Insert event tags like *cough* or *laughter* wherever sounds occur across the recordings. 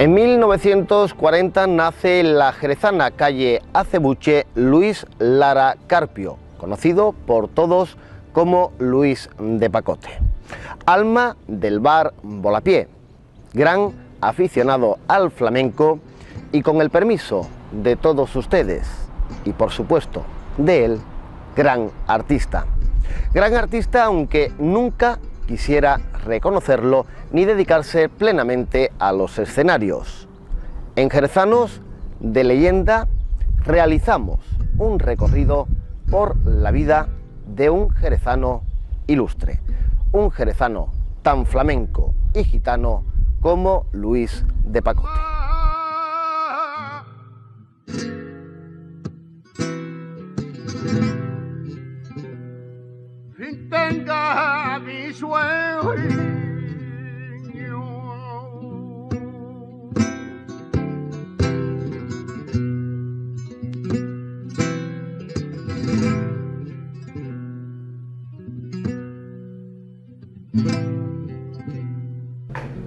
En 1940 nace la jerezana calle Acebuche Luis Lara Carpio, conocido por todos como Luis de Pacote. Alma del bar Volapié, gran aficionado al flamenco y con el permiso de todos ustedes y por supuesto de él, gran artista. Gran artista aunque nunca quisiera reconocerlo ni dedicarse plenamente a los escenarios. En Jerezanos de Leyenda realizamos un recorrido por la vida de un jerezano ilustre, un jerezano tan flamenco y gitano como Luis de Pacote. Tenga mi sueño.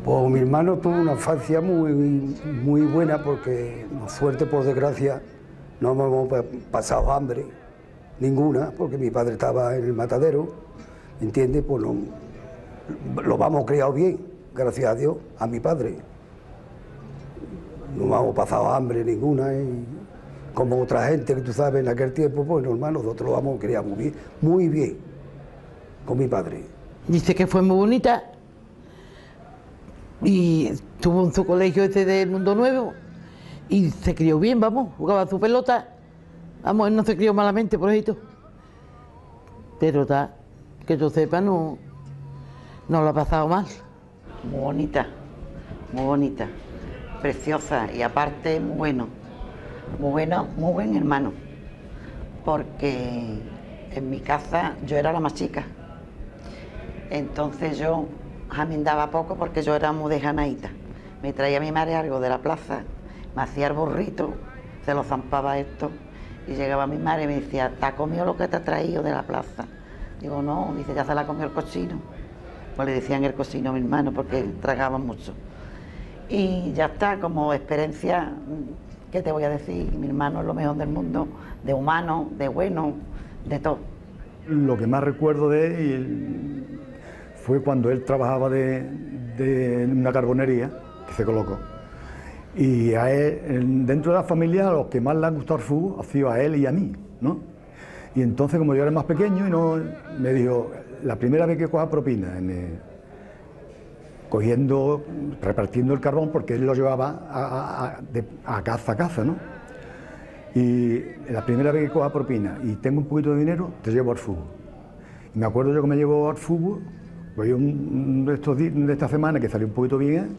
Pues mi hermano tuvo una infancia muy, muy buena porque, suerte por desgracia, no hemos pasado hambre ninguna, porque mi padre estaba en el matadero, ¿entiendes? Pues no, lo vamos criado bien, gracias a Dios, a mi padre. No hemos pasado hambre ninguna, y como otra gente que tú sabes en aquel tiempo, pues normal, nosotros lo vamos criado muy bien, muy bien, con mi padre. Dice que fue muy bonita y tuvo en su colegio este del Mundo Nuevo y se crió bien, vamos, jugaba su pelota Vamos, él no se crió malamente por esto. Pero está, que yo sepa, no, no lo ha pasado mal. Muy bonita, muy bonita, preciosa y aparte muy bueno. Muy bueno, muy buen hermano. Porque en mi casa yo era la más chica. Entonces yo daba poco porque yo era muy dejanaita. Me traía mi madre algo de la plaza, me hacía el burrito, se lo zampaba esto y llegaba mi madre y me decía, ¿te ha comido lo que te ha traído de la plaza? Digo, no, dice, ya se la comió el cochino. Pues le decían el cochino a mi hermano porque tragaba mucho. Y ya está, como experiencia, ¿qué te voy a decir? Mi hermano es lo mejor del mundo, de humano, de bueno, de todo. Lo que más recuerdo de él fue cuando él trabajaba de, de una carbonería que se colocó y a él, dentro de la familia, los que más le han gustado el fútbol ha sido a él y a mí, ¿no? Y entonces, como yo era más pequeño, y no, me dijo, la primera vez que coja propina, cogiendo, repartiendo el carbón, porque él lo llevaba a, caza a caza, ¿no? Y la primera vez que coja propina y tengo un poquito de dinero, te llevo al fútbol. Y me acuerdo yo que me llevó al fútbol, pues un, de, estos de esta semana que salió un poquito bien,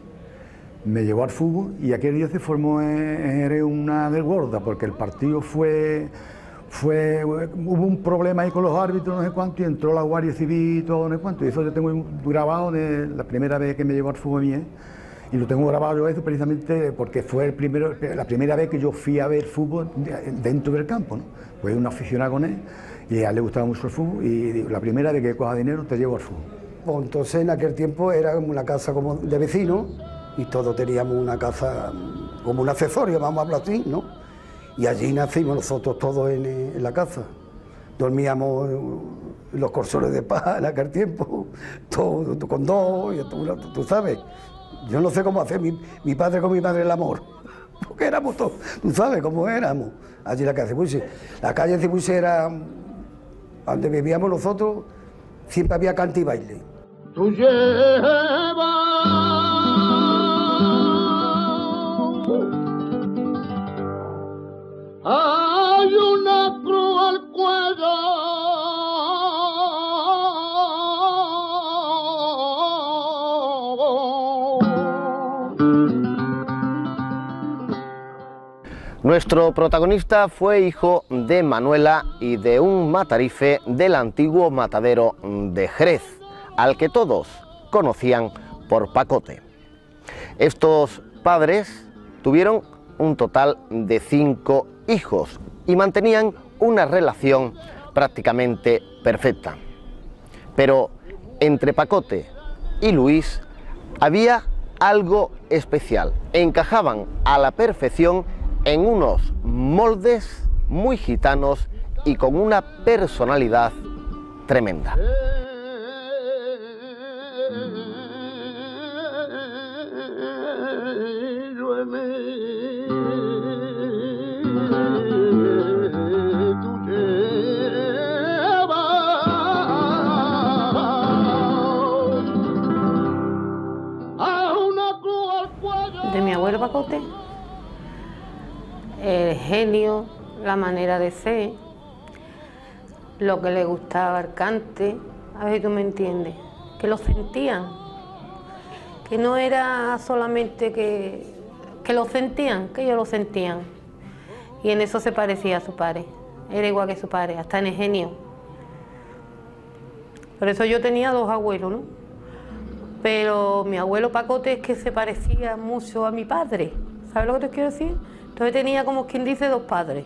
me llevó al fútbol y aquel día se formó una desgorda porque el partido fue, fue, hubo un problema ahí con los árbitros, no sé cuánto, y entró la Guardia Civil y todo, no sé cuánto, y eso yo tengo grabado de la primera vez que me llevó al fútbol a mí, ¿eh? y lo tengo grabado yo eso precisamente porque fue el primero, la primera vez que yo fui a ver fútbol dentro del campo, ¿no? Fue una aficionada con él y a él le gustaba mucho el fútbol y la primera vez que coja dinero te llevo al fútbol. Pues entonces en aquel tiempo era una casa como de vecinos y todos teníamos una casa como un accesorio, vamos a hablar así, ¿no? Y allí nacimos nosotros todos en, la casa. Dormíamos en los corsones de paz en aquel tiempo, *laughs* todo, con dos, y tú, sabes. Yo no sé cómo hacer mi, padre con mi madre el amor, *laughs* porque éramos todos, tú sabes cómo éramos. Allí la calle Cibuche. La calle Cibuche era donde vivíamos nosotros, siempre había cante y baile. Hay una cruz al cuello. Nuestro protagonista fue hijo de Manuela y de un matarife del antiguo matadero de Jerez, al que todos conocían por Pacote. Estos padres tuvieron un total de cinco hijos y mantenían una relación prácticamente perfecta. Pero entre Pacote y Luis había algo especial. Encajaban a la perfección en unos moldes muy gitanos y con una personalidad tremenda. De mi abuelo Pacote, el genio, la manera de ser, lo que le gustaba al cante, a ver si tú me entiendes, que lo sentían, que no era solamente que, que lo sentían, que ellos lo sentían. Y en eso se parecía a su padre, era igual que su padre, hasta en el genio. Por eso yo tenía dos abuelos, ¿no? Pero mi abuelo Pacote es que se parecía mucho a mi padre, ¿sabes lo que te quiero decir? Entonces tenía como quien dice dos padres,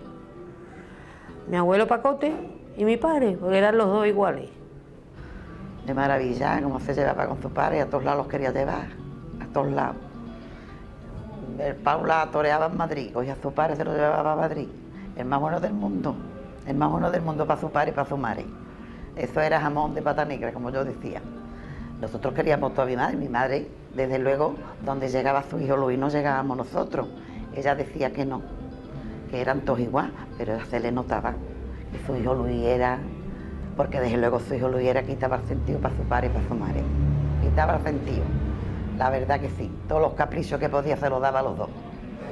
mi abuelo Pacote y mi padre, porque eran los dos iguales. De maravilla, como se llevaba con su padre, a todos lados los quería llevar, a todos lados. El Paula toreaba en Madrid, y a su padre se lo llevaba a Madrid. El más bueno del mundo, el más bueno del mundo para su padre y para su madre. Eso era jamón de pata negra, como yo decía. Nosotros queríamos toda mi madre, mi madre, desde luego, donde llegaba su hijo Luis, no llegábamos nosotros. Ella decía que no, que eran todos igual, pero se le notaba que su hijo Luis era, porque desde luego su hijo Luis era quitaba el sentido para su padre y para su madre. Quitaba el sentido. La verdad que sí, todos los caprichos que podía se los daba a los dos.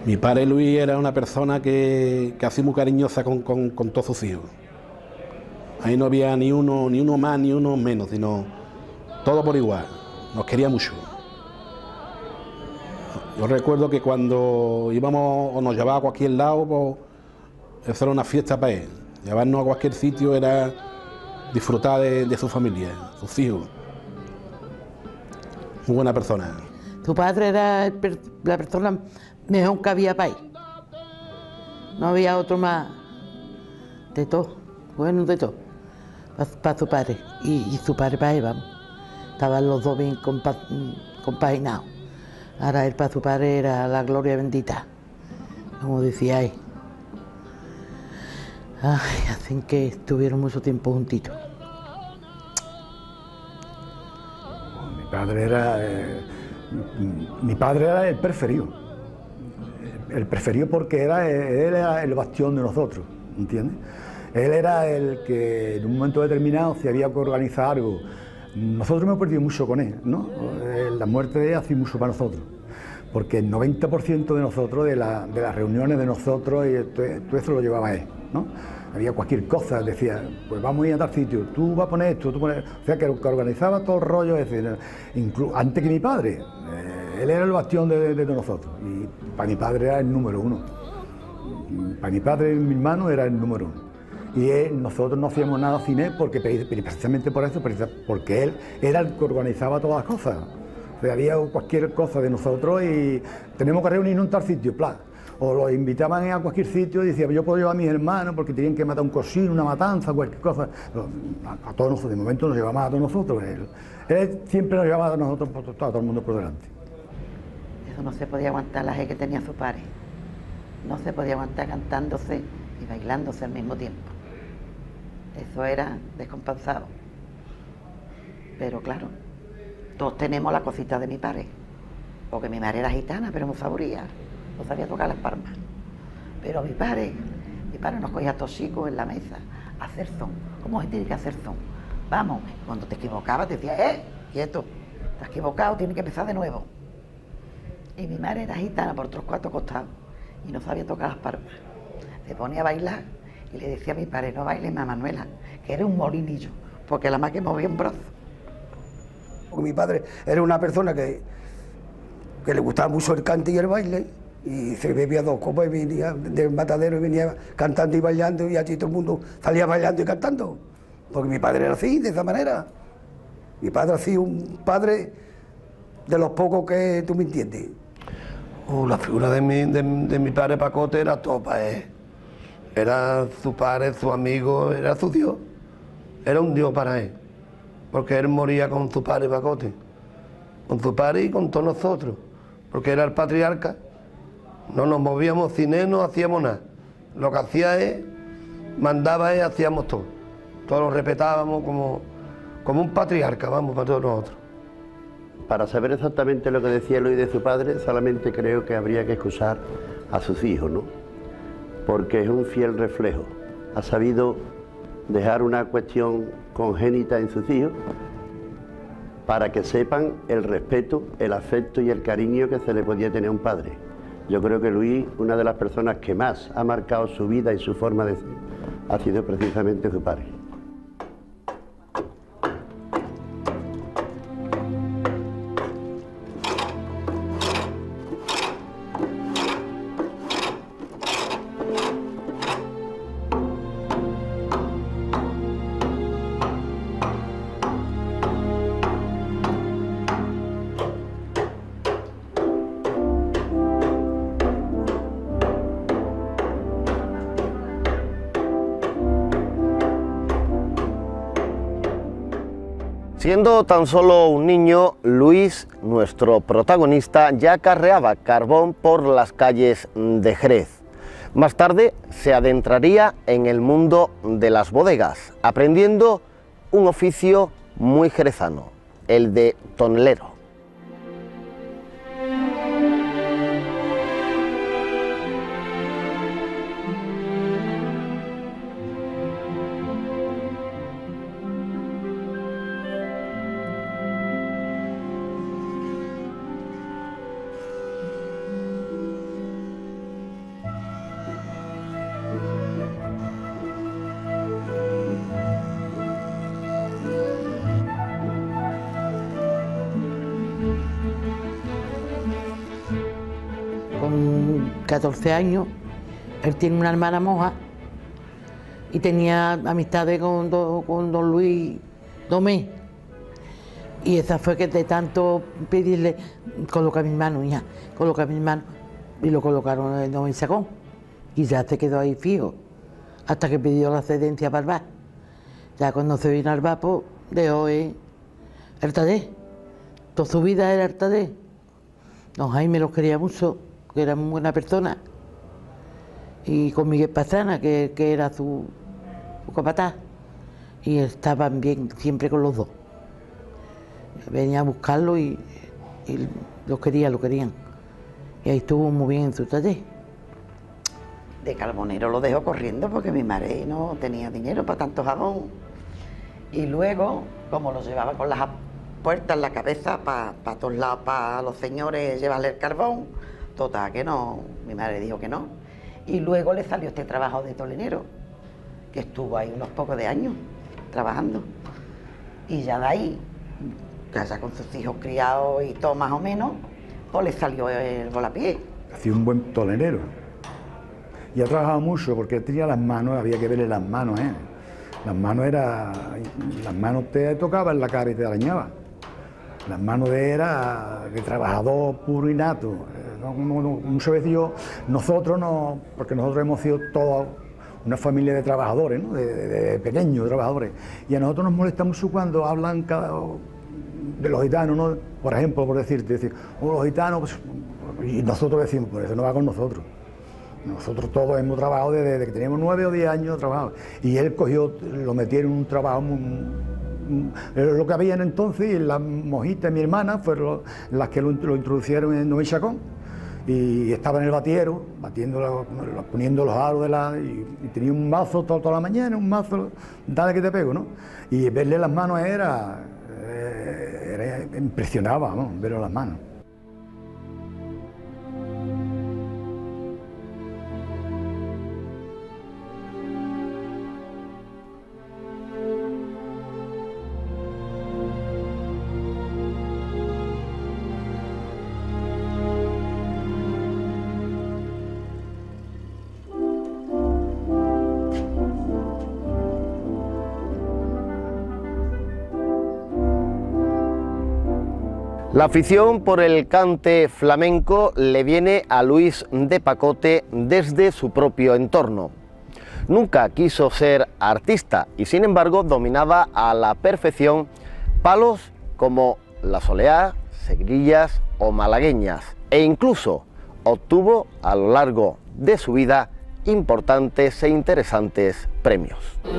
Mi padre Luis era una persona que, que hacía muy cariñosa con, con, con todos sus hijos. Ahí no había ni uno, ni uno más ni uno menos, sino todo por igual. Nos quería mucho. Yo recuerdo que cuando íbamos o nos llevaba a cualquier lado, pues eso era una fiesta para él. Llevarnos a cualquier sitio era disfrutar de, su familia, sus hijos. Muy buena persona. Tu padre era la persona mejor que había para él. No había otro más. De todo. Bueno, de todo. Para su padre. Y, y su padre para él, vamos. Estaban los dos bien compa- compaginados. Ahora él para su padre era la gloria bendita. Como decía él. Ay, hacen que estuvieron mucho tiempo juntitos. Mi padre era. eh, mi padre era el preferido. El preferido porque era, él era el bastión de nosotros, ¿entiendes? Él era el que en un momento determinado, si había que organizar algo, nosotros hemos perdido mucho con él, ¿no? Eh, La muerte de él ha sido mucho para nosotros, porque el 90% de nosotros, de, la- de las reuniones de nosotros, y todo, eso lo llevaba él, ¿no? Había cualquier cosa, decía, pues vamos a ir a tal sitio, tú vas a poner esto, tú pones... O sea, que, organizaba todo el rollo, decir, inclu- antes que mi padre, eh, él era el bastión de, de- de nosotros, y para mi padre era el número uno. Para mi padre mi hermano era el número uno. Y nosotros no hacíamos nada sin él porque pre- precisamente por eso, porque él era el que organizaba todas las cosas. O había cualquier cosa de nosotros y tenemos que reunirnos en tal sitio, plan. O los invitaban a cualquier sitio y decían, yo puedo llevar a mis hermanos porque tenían que matar un cocino, una matanza, cualquier cosa. A, todos nosotros, de momento nos llevaba a todos nosotros. Él, siempre nos llevaba a nosotros, a todo el mundo por delante. Eso no se podía aguantar la gente que tenía su padre. No se podía aguantar cantándose y bailándose al mismo tiempo. Eso era descompensado. Pero claro, todos tenemos la cosita de mi padre. Porque mi madre era gitana, pero no sabría. No sabía tocar las palmas. Pero mi padre, mi padre nos cogía chicos en la mesa hacer son. ¿Cómo se tiene que hacer son? Vamos, cuando te equivocabas te decía, ¡eh! Quieto, te has equivocado, tienes que empezar de nuevo. Y mi madre era gitana por otros cuatro costados y no sabía tocar las palmas. Se ponía a bailar y le decía a mi padre, no bailes más, Manuela, que eres un molinillo, porque la más que movía un brazo. Porque mi padre era una persona que, que le gustaba mucho el cante y el baile, y se bebía dos copas y venía del matadero y venía cantando y bailando, y allí todo el mundo salía bailando y cantando. Porque mi padre era así, de esa manera. Mi padre ha sido un padre de los pocos que tú me entiendes. Uh, la figura de mi, de, de mi padre Pacote era topa, ¿eh? Era su padre, su amigo, era su Dios. Era un Dios para él. Porque él moría con su padre Pacote. Con su padre y con todos nosotros. porque era el patriarca. No nos movíamos cine, no hacíamos nada. Lo que hacía es, mandaba y hacíamos todo. Todos lo respetábamos como, como un patriarca, vamos, para todos nosotros. Para saber exactamente lo que decía Luis de su padre, solamente creo que habría que excusar a sus hijos, ¿no? Porque es un fiel reflejo. Ha sabido dejar una cuestión congénita en sus hijos para que sepan el respeto, el afecto y el cariño que se le podía tener a un padre. Yo creo que Luis, una de las personas que más ha marcado su vida y su forma de ser, ha sido precisamente su padre. Tan solo un niño, Luis, nuestro protagonista, ya carreaba carbón por las calles de Jerez. Más tarde se adentraría en el mundo de las bodegas, aprendiendo un oficio muy jerezano, el de tonelero. 14 años, él tiene una hermana moja y tenía amistades con, con don Luis Domé. Y esa fue que de tanto pedirle, coloca mi mano, hija, coloca mi mano. Y lo colocaron en Don Sacón. Y ya se quedó ahí fijo, hasta que pidió la excedencia para el bar. Ya cuando se vino al bar, pues dejó el taller. Toda su vida era el. Don Jaime los quería mucho, que era muy buena persona. Y con Miguel Pastrana, que, que era su, su capataz. Y estaban bien siempre con los dos. Venía a buscarlo y, los quería, lo querían. Y ahí estuvo muy bien en su taller. De carbonero lo dejó corriendo porque mi madre no tenía dinero para tanto jabón. Y luego, como lo llevaba con las puertas en la cabeza para todos lados, para los señores llevarle el carbón, total, que no, mi madre dijo que no. Y luego le salió este trabajo de tolenero, que estuvo ahí unos pocos de años trabajando. Y ya de ahí, ya con sus hijos criados y todo más o menos, pues le salió el volapié. Hacía un buen tolenero. Y ha trabajado mucho porque tenía las manos, había que verle las manos, ¿eh? Las manos era. Las manos te tocaban la cara y te arañaba. Las manos de era de trabajador puro y nato. Eh, no- no- no- nosotros no, porque nosotros hemos sido todos una familia de trabajadores, de, pequeños trabajadores. Y a nosotros nos molesta mucho cuando hablan de los gitanos, ¿no? por ejemplo, por decirte, decir, "Oh, los gitanos, pues", y nosotros decimos, pues eso no va con nosotros. Nosotros todos hemos trabajado desde, desde que teníamos nueve o diez años trabajado. Y él cogió, lo metió en un trabajo muy, lo que había en entonces, y las mojitas, mi hermana, fueron las que lo, lo introducieron en Novi Chacón. Y estaba en el batiero, batiendo, poniendo los aros de la. Y, tenía un mazo toda, toda la mañana, un mazo, dale que te pego, ¿no? Y verle las manos era. eh, era impresionaba, ¿no? Verle las manos. La afición por el cante flamenco le viene a Luis de Pacote desde su propio entorno. Nunca quiso ser artista y sin embargo dominaba a la perfección palos como la soleá, seguirillas o malagueñas e incluso obtuvo a lo largo de su vida importantes e interesantes premios. Y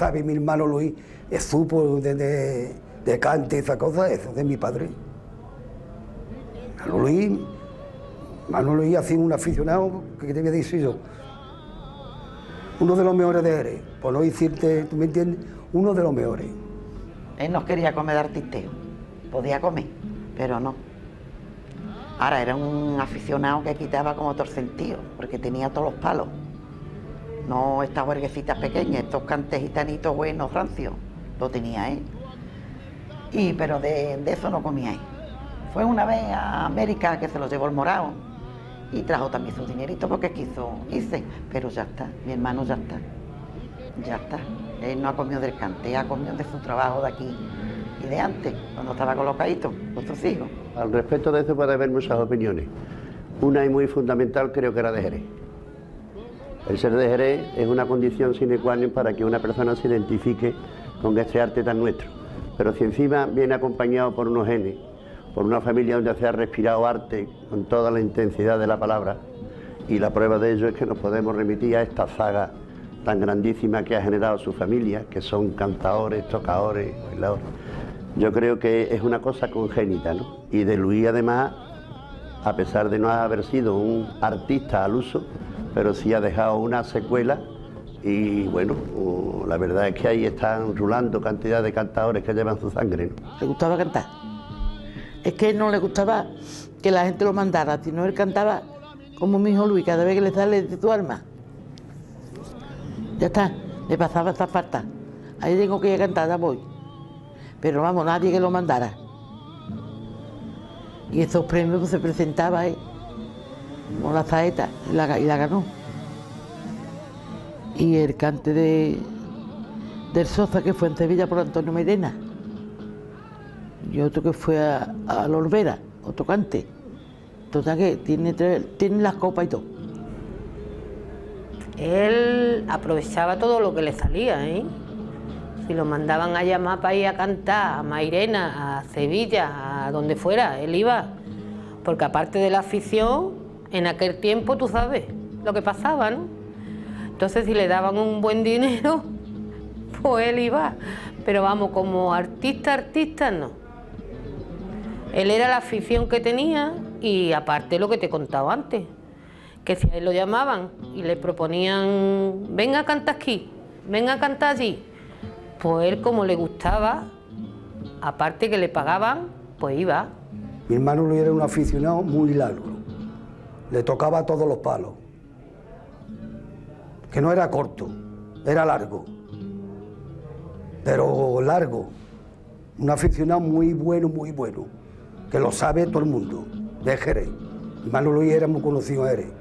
sabe mi hermano Luis, es supo de, de, de cante esa cosa, eso de mi padre. Mano Luis, Mano Luis ha sido un aficionado, que te voy a decir yo? Uno de los mejores de Jerez, por no decirte, ¿tú me entiendes? Uno de los mejores. Él no quería comer de artisteo. Podía comer, pero no. Ahora era un aficionado que quitaba como sentido, porque tenía todos los palos. No estas huerguecitas pequeñas, estos cantes gitanitos buenos, rancios, lo tenía él. Y, pero de, eso no comía él. Fue una vez a América que se lo llevó el morado y trajo también su dinerito porque quiso irse, pero ya está, mi hermano ya está. Ya está. Él no ha comido del cante, ha comido de su trabajo de aquí y de antes, cuando estaba colocadito con sus hijos. Al respecto de eso puede haber muchas opiniones. Una y muy fundamental creo que era de Jerez. El ser de Jerez es una condición sine qua non para que una persona se identifique con este arte tan nuestro. Pero si encima viene acompañado por unos genes, por una familia donde se ha respirado arte con toda la intensidad de la palabra y la prueba de ello es que nos podemos remitir a esta saga tan grandísima que ha generado su familia, que son cantadores, tocadores, bailadores. Yo creo que es una cosa congénita, ¿no? Y de Luis además, a pesar de no haber sido un artista al uso, pero sí ha dejado una secuela y bueno, uh, la verdad es que ahí están rulando cantidad de cantadores que llevan su sangre. Le gustaba cantar. Es que no le gustaba que la gente lo mandara, sino él cantaba como mi hijo Luis, cada vez que le sale de tu alma. Ya está, le pasaba esa falta. Ahí tengo que ir a cantar, ya voy. Pero vamos, nadie que lo mandara. Y esos premios pues, se presentaba ahí, con la saeta, y la, ganó. Y el cante de, del Sosa, que fue en Sevilla por Antonio Medina. Y otro que fue a, a la Olvera, otro cante. Total que tiene, tiene las copas y todo. Él aprovechaba todo lo que le salía, ¿eh? Si lo mandaban a llamar para ir a cantar a Mairena, a Sevilla, donde fuera, él iba. Porque aparte de la afición, en aquel tiempo tú sabes lo que pasaba, ¿no? Entonces si le daban un buen dinero, *laughs* pues él iba. Pero vamos, como artista, artista no. Él era la afición que tenía y aparte lo que te contaba antes, que si a él lo llamaban y le proponían, venga a cantar aquí, venga a cantar allí, pues él como le gustaba, aparte que le pagaban, pues iba. Mi hermano Luis era un aficionado muy largo. Le tocaba todos los palos. Que no era corto, era largo. Pero largo. Un aficionado muy bueno, muy bueno. Que lo sabe todo el mundo. De Jerez. Mi hermano Luis era muy conocido en Jerez.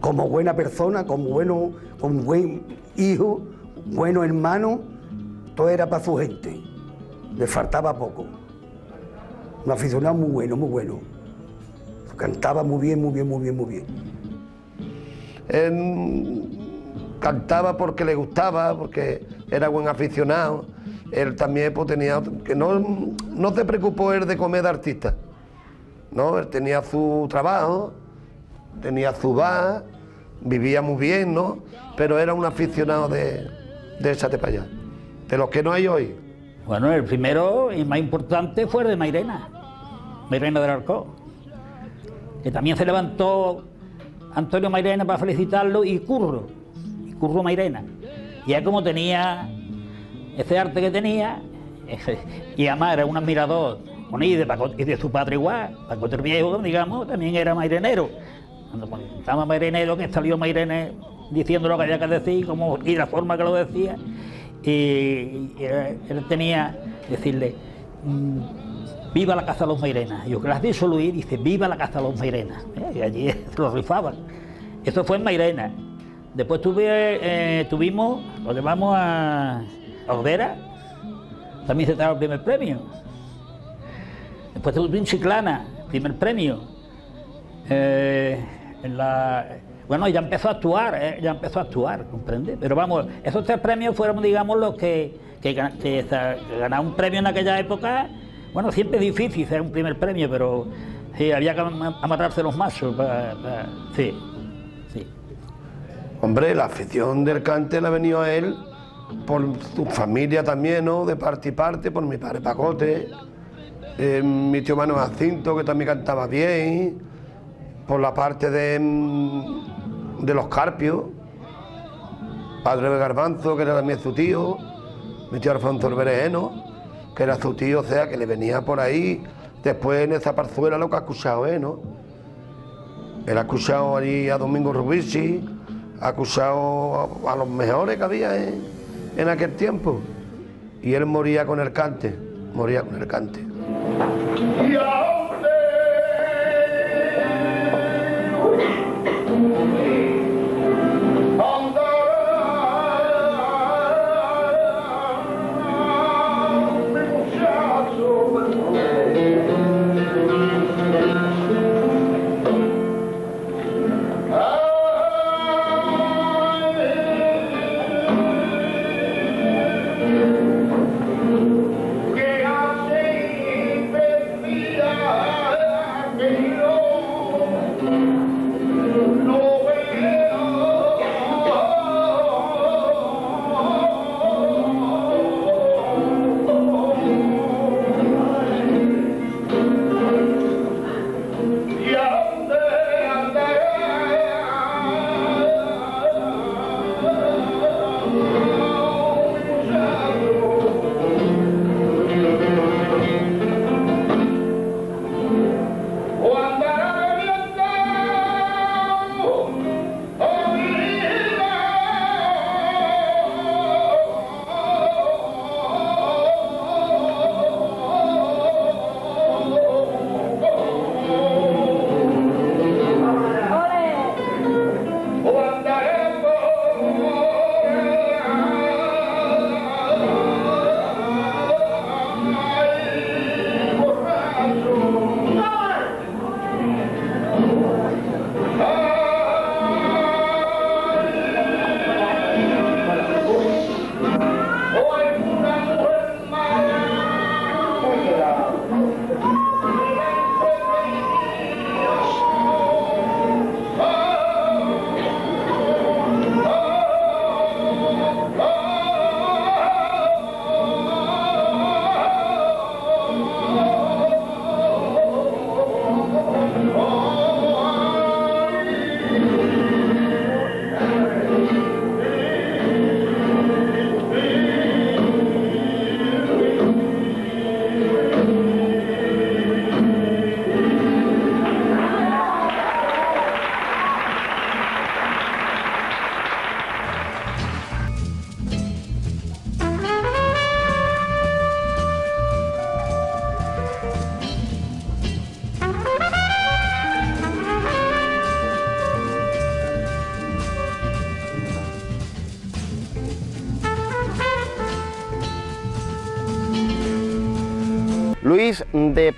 Como buena persona, como bueno, como buen hijo, bueno hermano, todo era para su gente. Le faltaba poco. Un aficionado muy bueno, muy bueno. Cantaba muy bien, muy bien, muy bien, muy bien. Él cantaba porque le gustaba, porque era buen aficionado. Él también pues, tenía que no, no se preocupó él de comer de artista. No, él tenía su trabajo, tenía su bar, vivía muy bien, ¿no? Pero era un aficionado de, de. De los que no hay hoy. Bueno, el primero y más importante fue el de Mairena, Mairena del Arco, que también se levantó Antonio Mairena para felicitarlo y Curro, y Curro Mairena. Y él como tenía ese arte que tenía, *laughs* y además era un admirador con y de, Paco- y de su padre igual, Paco Viejo, digamos, también era mairenero. Cuando estaba mairenero, que salió Mairene diciendo lo que había que decir como, y la forma que lo decía, y, y él, tenía decirle, mm, viva la Casa de los Mairenas. Yo que las dicho Luis, dice, viva la Casa de los Mairenas. ¿eh? Y allí *laughs* lo rifaban. Eso fue en Mairena. Después eh, tuvimos, lo llevamos a a Olvera, también se trajo el primer premio. Después en Chiclana, primer premio. Eh, bueno, ya empezó a actuar, eh, ya empezó a actuar, ¿comprende? Pero vamos, esos tres premios fueron, digamos, los que, que, que un premio en aquella época, bueno, siempre es difícil ser un primer premio, pero sí, había que am- amarrarse los machos, sí, sí. Hombre, la afición del cante le ha venido a él por su familia también, ¿no? De parte y parte, por mi padre Pacote, eh, mi tío Mano Jacinto, que también cantaba bien, por la parte de, mm, de los Carpios, padre de Garbanzo, que era también su tío, mi tío Alfonso el Berejeno, que era su tío, o sea, que le venía por ahí, después en esa parzuela lo que ha escuchado, ¿eh? ¿no? Él ha escuchado allí a Domingo Rubisi, ha acusado a, los mejores que había en, en aquel tiempo. Y él moría con el cante, moría con el cante.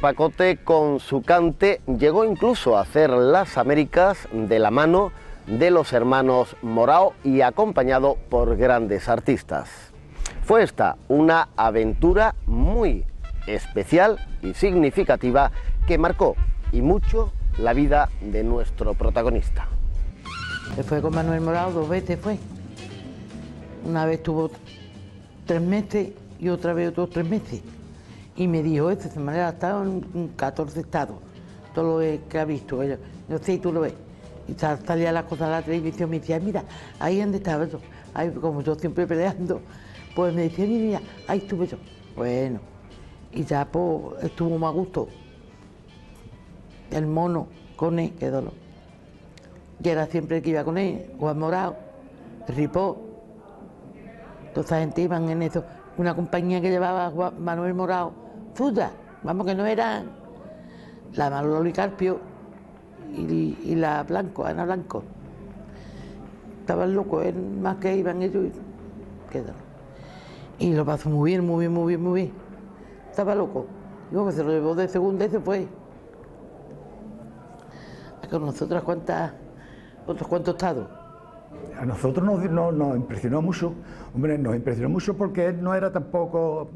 Pacote con su cante llegó incluso a hacer las Américas de la mano de los hermanos Morao y acompañado por grandes artistas. Fue esta una aventura muy especial y significativa que marcó y mucho la vida de nuestro protagonista. Se fue con Manuel Morao dos veces, fue. Una vez tuvo tres meses y otra vez otros tres meses. Y me dijo esto, de manera ha estado en 14 estados, todo lo que ha visto. Yo, yo sé, tú lo ves. Y sal- salía las cosas a la televisión me decía, mira, ahí donde estaba yo. Ahí, como yo siempre peleando, pues me decía, mira, ahí estuve yo. Bueno, y ya pues estuvo más gusto. El mono con él, qué dolor. Y era siempre el que iba con él, Juan Morado, Ripó. Toda esa gente iban en eso. Una compañía que llevaba Manuel Morado, suya, vamos que no era la Manolo Carpio y, la Blanco, Ana Blanco. Estaban locos, él, más que iban ellos y qué dolor. Y lo pasó muy bien, muy bien, muy bien, muy bien. Estaba loco. Luego que se lo llevó de segunda y se fue. Con nosotros cuántas, otros cuantos estados. A nosotros nos, nos- impresionó mucho, hombre, nos impresionó mucho porque él no era tampoco,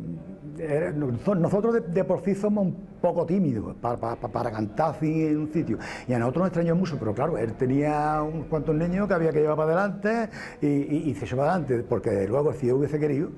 nosotros de, por sí somos un poco tímidos para, para- para cantar así en un sitio, y a nosotros nos extrañó mucho, pero claro, él tenía unos cuantos niños que había que llevar para adelante y, y- y se llevó adelante, porque luego si él hubiese querido,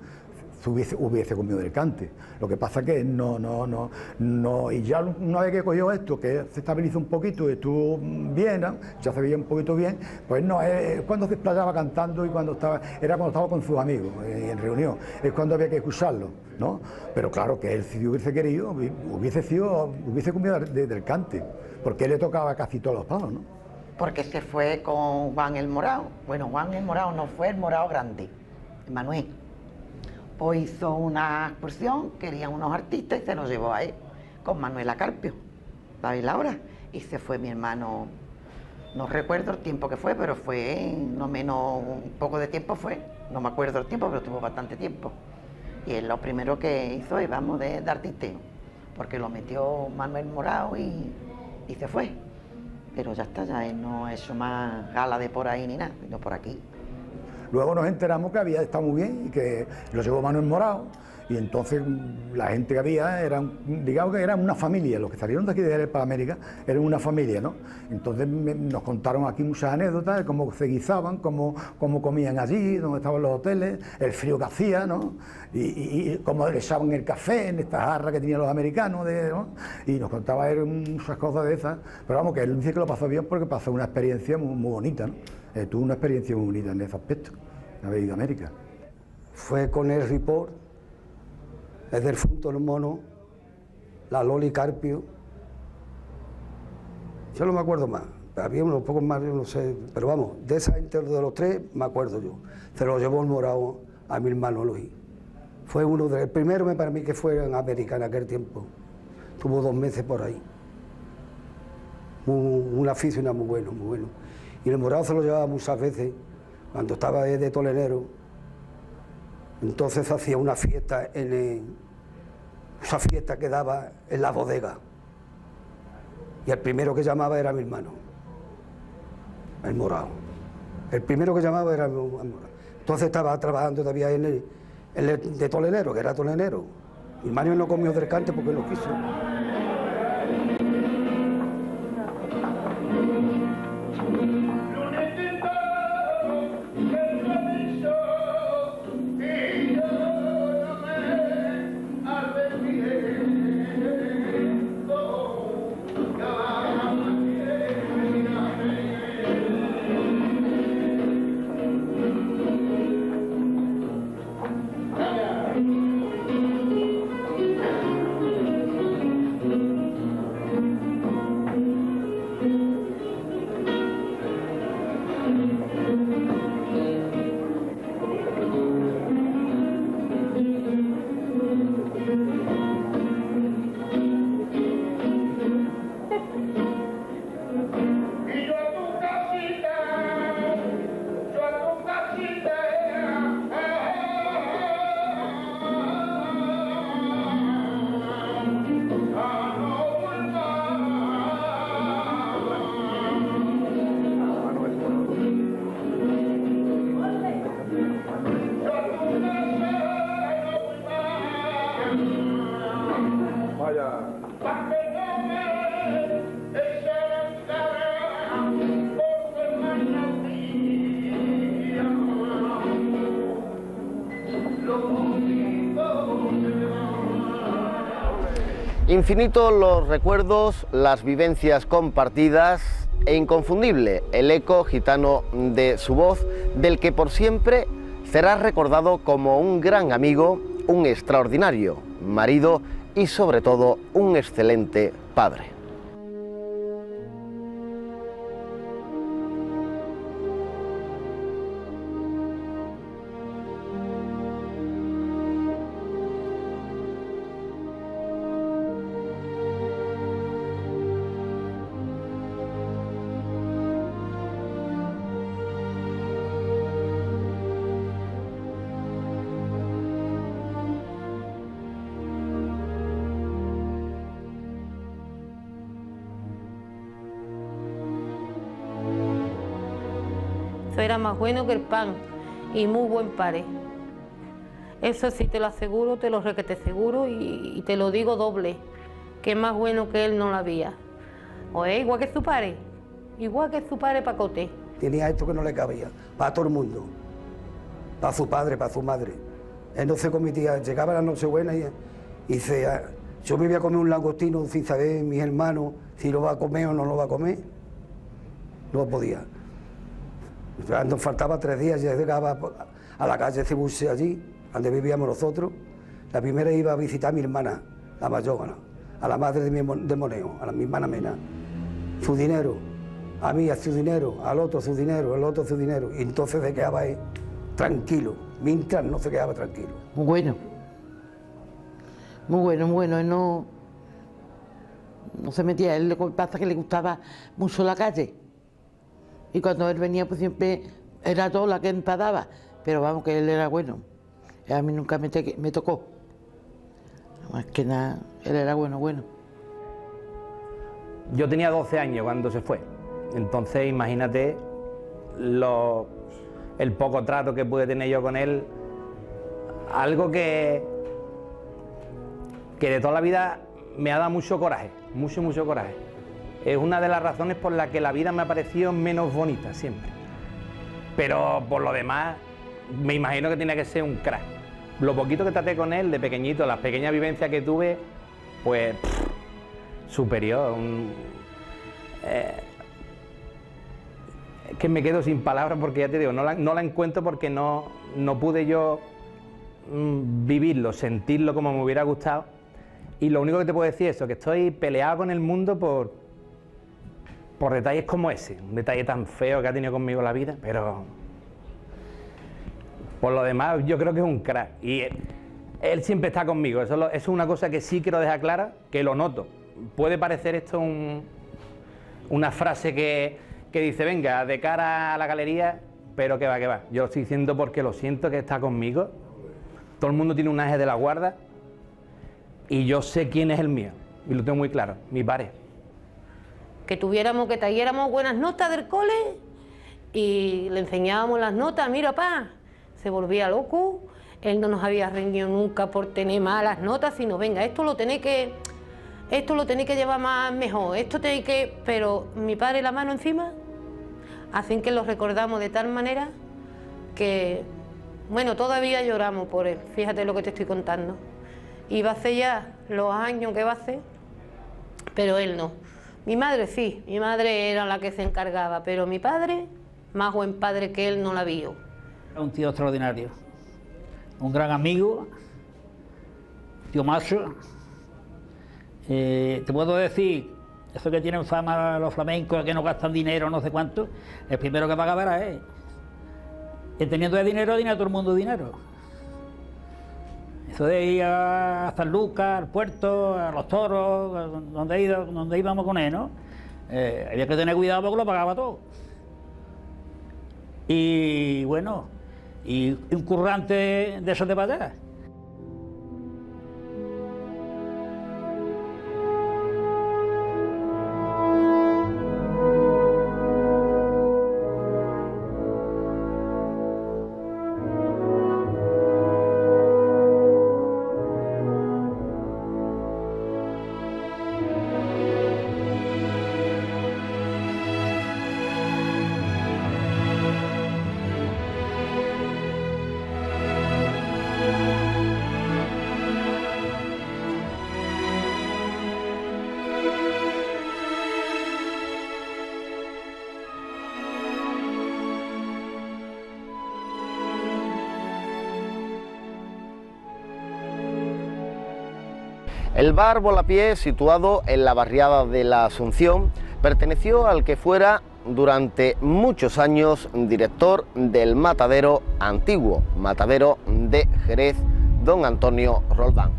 hubiese, hubiese comido del cante. Lo que pasa que no, no, no, no, y ya una vez que cogió esto, que se estabilizó un poquito y estuvo bien, ya se veía un poquito bien, pues no, es cuando se explayaba cantando y cuando estaba, era cuando estaba con sus amigos eh, en reunión, es cuando había que escucharlo, ¿no? Pero claro que él si hubiese querido, hubi- hubiese sido, hubiese comido de- del cante, porque él le tocaba casi todos los palos, ¿no? Porque se fue con Juan el Morao. Bueno, Juan el Morao no fue el Morao grande, Manuel. Pues hizo una excursión, querían unos artistas y se los llevó a él, con Manuela Carpio, David Laura. Y se fue mi hermano, no recuerdo el tiempo que fue, pero fue no menos un poco de tiempo fue, no me acuerdo el tiempo, pero tuvo bastante tiempo. Y él lo primero que hizo es, vamos, de, de artisteo, porque lo metió Manuel Morao y, y se fue. Pero ya está, ya él no ha hecho más gala de por ahí ni nada, sino por aquí. Luego nos enteramos que había estado muy bien y que lo llevó Manuel Morado. Y entonces mm, la gente que había, eran, digamos que eran una familia, los que salieron de aquí de América eran una familia, ¿no? Entonces nos contaron aquí muchas anécdotas de cómo se guisaban, cómo, cómo comían allí, dónde estaban los hoteles, el frío que hacía, ¿no? Y, cómo echaban el café en esta jarra que tenían los americanos, de, ¿no? Y nos contaba él muchas cosas de esas. Pero vamos, que él dice que lo pasó bien porque pasó una experiencia muy, muy bonita, ¿no? Eh, tuvo una experiencia muy bonita en ese aspecto, haber ido a América. Fue con el Report, es del Funto los Monos, la Loli Carpio. Yo no me acuerdo más, había unos pocos más, yo no sé, pero vamos, de esa gente de los tres me acuerdo yo. Se lo llevó el morado a mi hermano Luis. Fue uno de el primero me para mí que fue en América en aquel tiempo. Tuvo dos meses por ahí. Un, un aficionado muy bueno, muy bueno. Y el morado se lo llevaba muchas veces, cuando estaba de, tolenero. Entonces hacía una fiesta en el- esa fiesta que daba en la bodega. Y el primero que llamaba era mi hermano, el morado. El primero que llamaba era el morado. Entonces estaba trabajando todavía en el, de tolenero, que era tolenero. Y Mario no comió del cante porque no quiso. Infinitos los recuerdos, las vivencias compartidas e inconfundible el eco gitano de su voz, del que por siempre será recordado como un gran amigo, un extraordinario marido y sobre todo un excelente padre. Eso era más bueno que el pan y muy buen pare. Eso sí te lo aseguro, te lo requete seguro y, y te lo digo doble, que más bueno que él no lo había. O es igual que su pare, igual que su pare pacote. Tenía esto que no le cabía, para todo el mundo, para su padre, para su madre. Él no se cometía, llegaba la Nochebuena y, y decía, yo me voy a comer un langostino sin saber mis hermanos si lo va a comer o no lo va a comer. No podía. Nos faltaba tres días, ya llegaba a la calle Cebuche allí, donde vivíamos nosotros. La primera iba a visitar a mi hermana, la mayor, a la madre de, mi, Moneo, a la, mi hermana Mena. Su dinero, a mí a su dinero, al otro su dinero, al otro su dinero. Y entonces se quedaba ahí tranquilo, mientras no se quedaba tranquilo. Muy bueno. Muy bueno, muy bueno. Él no, no se metía. Él lo pasa que le gustaba mucho la calle. Y cuando él venía, pues siempre era todo la que enfadaba. Pero vamos, que él era bueno. A mí nunca me, me tocó. Más que nada, él era bueno, bueno. Yo tenía 12 años cuando se fue. Entonces, imagínate lo- el poco trato que pude tener yo con él. Algo que, que de toda la vida me ha dado mucho coraje, mucho, mucho coraje. Es una de las razones por las que la vida me ha parecido menos bonita siempre. Pero por lo demás, me imagino que tenía que ser un crack. Lo poquito que traté con él de pequeñito, las pequeñas vivencias que tuve, pues superior. un- eh, es que me quedo sin palabras porque ya te digo, no la, no la encuentro porque no, no pude yo mm, vivirlo, sentirlo como me hubiera gustado. Y lo único que te puedo decir es eso, que estoy peleado con el mundo por, por detalles como ese, un detalle tan feo que ha tenido conmigo la vida, pero por lo demás yo creo que es un crack. Y él, siempre está conmigo, eso es una cosa que sí quiero dejar clara, que lo noto. Puede parecer esto un, una frase que, que dice, venga, de cara a la galería, pero que va, que va. Yo lo estoy diciendo porque lo siento que está conmigo. Todo el mundo tiene un ángel de la guarda y yo sé quién es el mío. Y lo tengo muy claro, mi padre. Que tuviéramos, que trayéramos buenas notas del cole y le enseñábamos las notas, mira pa, se volvía loco, él no nos había reñido nunca por tener malas notas, sino venga, esto lo tenéis que, esto lo tenéis que llevar más mejor, esto tenéis que, pero mi padre la mano encima, hacen que lo recordamos de tal manera que, bueno, todavía lloramos por él, fíjate lo que te estoy contando. Y va a hacer ya los años que va a hacer, pero él no. Mi madre sí, mi madre era la que se encargaba, pero mi padre, más buen padre que él, no la vio. Era un tío extraordinario, un gran amigo, tío macho. Eh, te puedo decir, eso que tienen fama los flamencos, que no gastan dinero, no sé cuánto, el primero que pagaba era él. Y teniendo de dinero, tenía todo el mundo dinero. De ir a San Lucas, al puerto, a los toros, donde, iba- donde íbamos con él, ¿no? Eh, había que tener cuidado porque lo pagaba todo. Y bueno, y un currante de esos de pagar. Bar Volapié, situado en la barriada de la Asunción, perteneció al que fuera durante muchos años director del matadero antiguo, matadero de Jerez, don Antonio Roldán.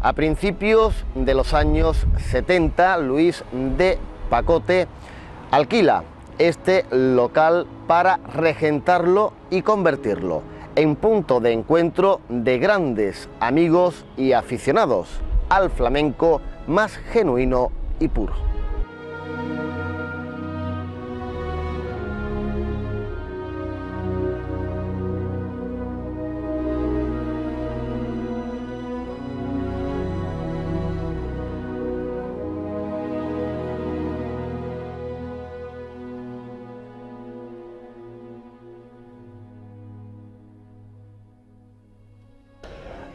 A principios de los años 70, Luis de Pacote alquila este local para regentarlo y convertirlo en punto de encuentro de grandes amigos y aficionados al flamenco más genuino y puro.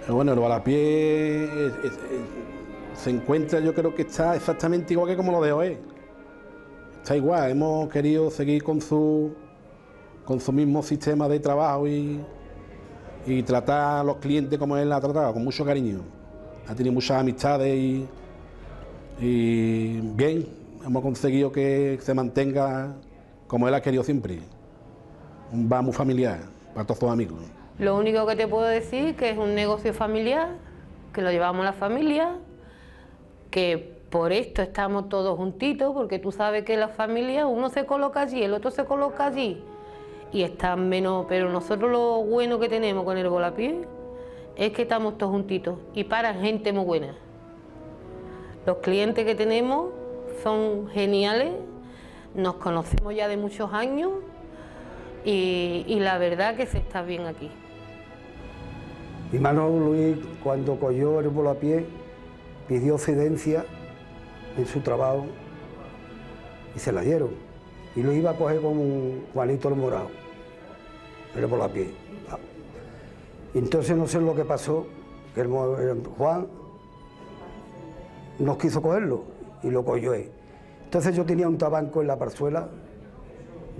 Bueno, el balapié es- es- es- se encuentra, yo creo que está exactamente igual que como lo de hoy. Está igual, hemos querido seguir con su, con su mismo sistema de trabajo y, y tratar a los clientes como él ha tratado, con mucho cariño. Ha tenido muchas amistades y, y bien, hemos conseguido que se mantenga como él ha querido siempre. Un bar muy familiar para todos sus amigos. Lo único que te puedo decir que es un negocio familiar, que lo llevamos la familia, que por esto estamos todos juntitos, porque tú sabes que la familia, uno se coloca allí, el otro se coloca allí, y están menos, pero nosotros lo bueno que tenemos con el volapié es que estamos todos juntitos y para gente muy buena. Los clientes que tenemos son geniales, nos conocemos ya de muchos años y, y la verdad que se está bien aquí. Mi hermano Luis, cuando cogió el volapié, pidió cedencia en su trabajo y se la dieron. Y lo iba a coger con un Juanito el Morado, el volapié. Entonces no sé lo que pasó, que Juan no quiso cogerlo y lo cogió él. Entonces yo tenía un tabanco en la parzuela,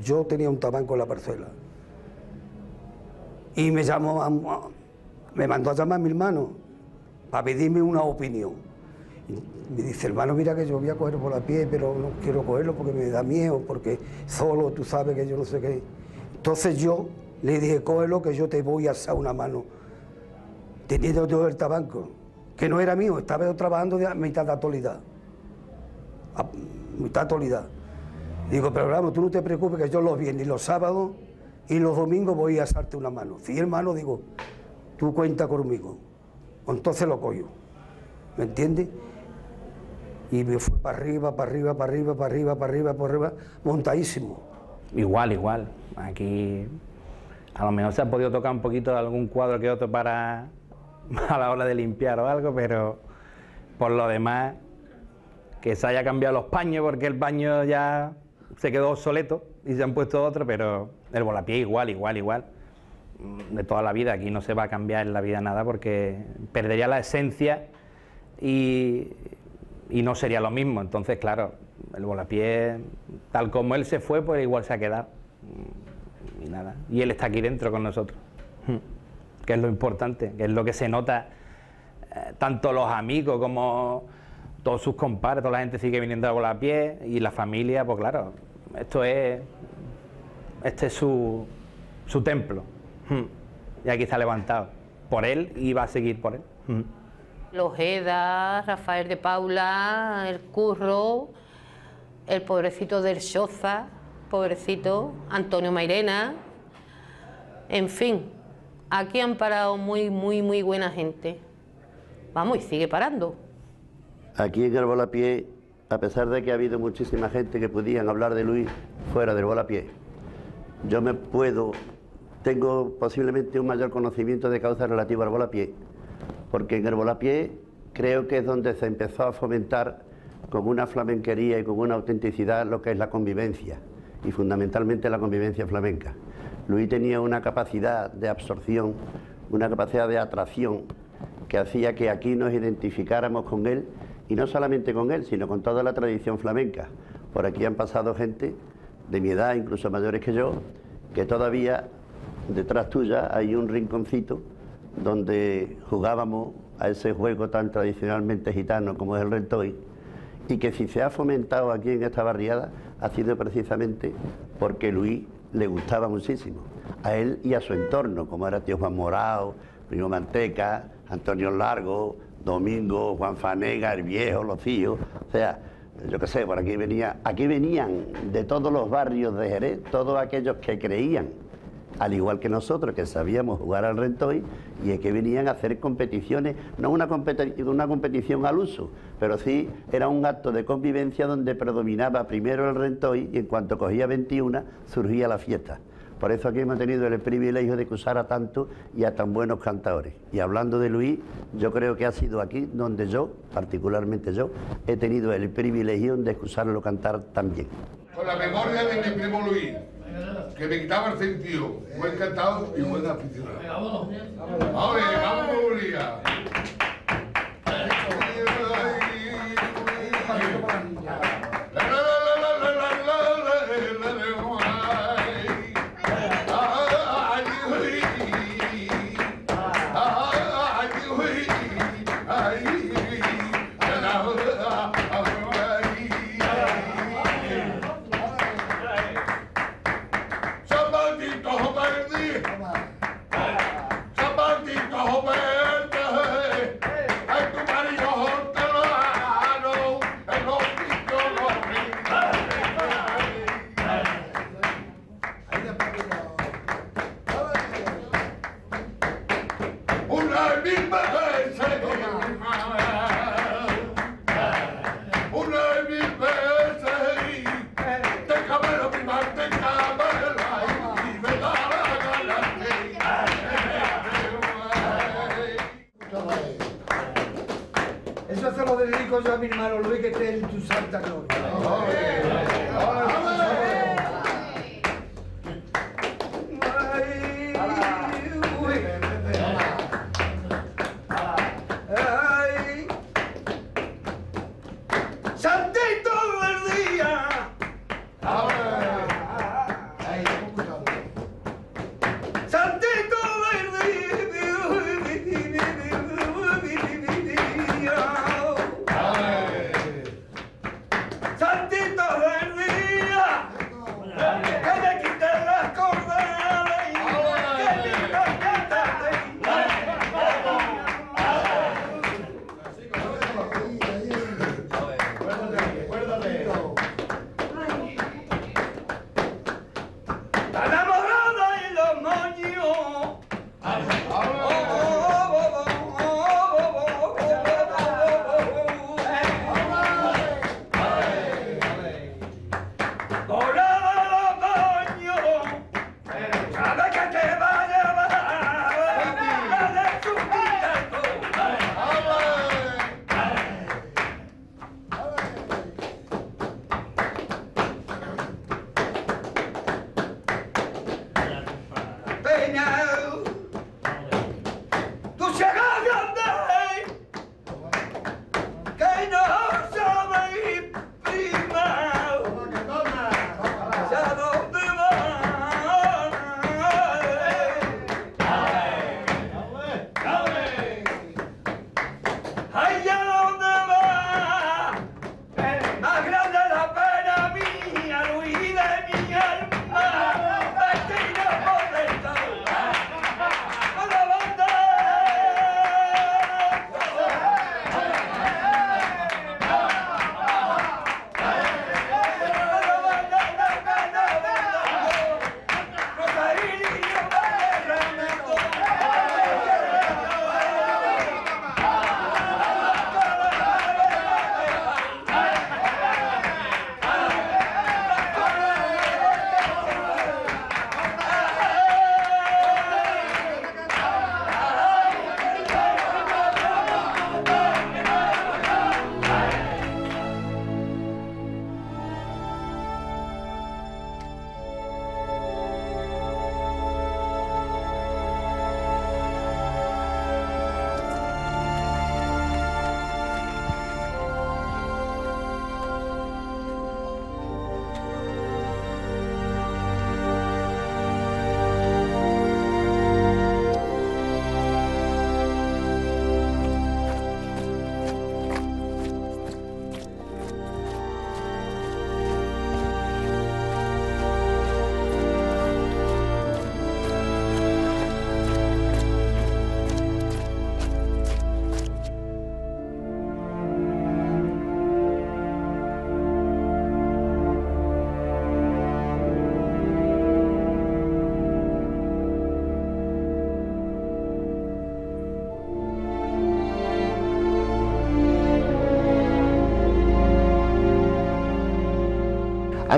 yo tenía un tabanco en la parzuela. Y me llamó, a- a- me mandó a llamar mi hermano para pedirme una opinión. Y me dice, hermano, mira que yo voy a coger por la pie, pero no quiero cogerlo porque me da miedo, porque solo tú sabes que yo no sé qué. Entonces yo le dije, cógelo que yo te voy a hacer una mano. Teniendo yo el tabanco, que no era mío, estaba yo trabajando de a mitad de actualidad. Mitad de actualidad. Digo, pero vamos, tú no te preocupes que yo los viernes los sábados y los domingos voy a hacerte una mano. Si hermano, digo, tú cuenta conmigo. Entonces lo cojo. ¿Me entiendes? Y me fui para arriba, para arriba, para arriba, para arriba, para arriba, para arriba, montadísimo. Igual, igual. Aquí a lo mejor se ha podido tocar un poquito algún cuadro que otro para *laughs* a la hora de limpiar o algo, pero por lo demás que se haya cambiado los paños porque el paño ya se quedó obsoleto y se han puesto otro, pero el volapié igual, igual, igual. De toda la vida, aquí no se va a cambiar en la vida nada porque perdería la esencia y, y no sería lo mismo. Entonces, claro, el volapié, tal como él se fue, pues igual se ha quedado. Y nada. Y él está aquí dentro con nosotros, Mm. que es lo importante, que es lo que se nota. eh, tanto los amigos como todos sus compadres, toda la gente sigue viniendo a volapié y la familia, pues claro, esto es. Este es su, su templo. Mm. Y aquí está levantado. Por él y va a seguir por él. Mm. Los Eda, Rafael de Paula, el Curro, el pobrecito del Choza, pobrecito, Antonio Mairena, en fin, aquí han parado muy, muy, muy buena gente. Vamos, y sigue parando. Aquí en el Volapié, a pesar de que ha habido muchísima gente que podían hablar de Luis fuera del Volapié, yo me puedo, tengo posiblemente un mayor conocimiento de causa relativo al Volapié, porque en el Volapié creo que es donde se empezó a fomentar con una flamenquería y con una autenticidad lo que es la convivencia, y fundamentalmente la convivencia flamenca. Luis tenía una capacidad de absorción, una capacidad de atracción que hacía que aquí nos identificáramos con él y no solamente con él, sino con toda la tradición flamenca. Por aquí han pasado gente de mi edad, incluso mayores que yo, que todavía detrás tuya hay un rinconcito donde jugábamos a ese juego tan tradicionalmente gitano como es el rentoy, y que si se ha fomentado aquí en esta barriada ha sido precisamente porque Luis le gustaba muchísimo, a él y a su entorno, como era tío Juan Morao, Primo Manteca, Antonio Largo, Domingo, Juan Fanega, el viejo, los tíos, o sea, yo qué sé, por aquí venía, aquí venían de todos los barrios de Jerez, todos aquellos que creían, al igual que nosotros, que sabíamos jugar al rentoy, y es que venían a hacer competiciones, no una, competi- una competición al uso, pero sí era un acto de convivencia donde predominaba primero el rentoy y en cuanto cogía 21 surgía la fiesta. Por eso aquí hemos tenido el privilegio de que usara tanto y a tan buenos cantadores. Y hablando de Luis, yo creo que ha sido aquí donde yo, particularmente yo, he tenido el privilegio de escucharlo cantar tan bien. Con la memoria de mi primo Luis, que me quitaba el sentido. Buen cantado y buen aficionado. Ahora, vamos, María.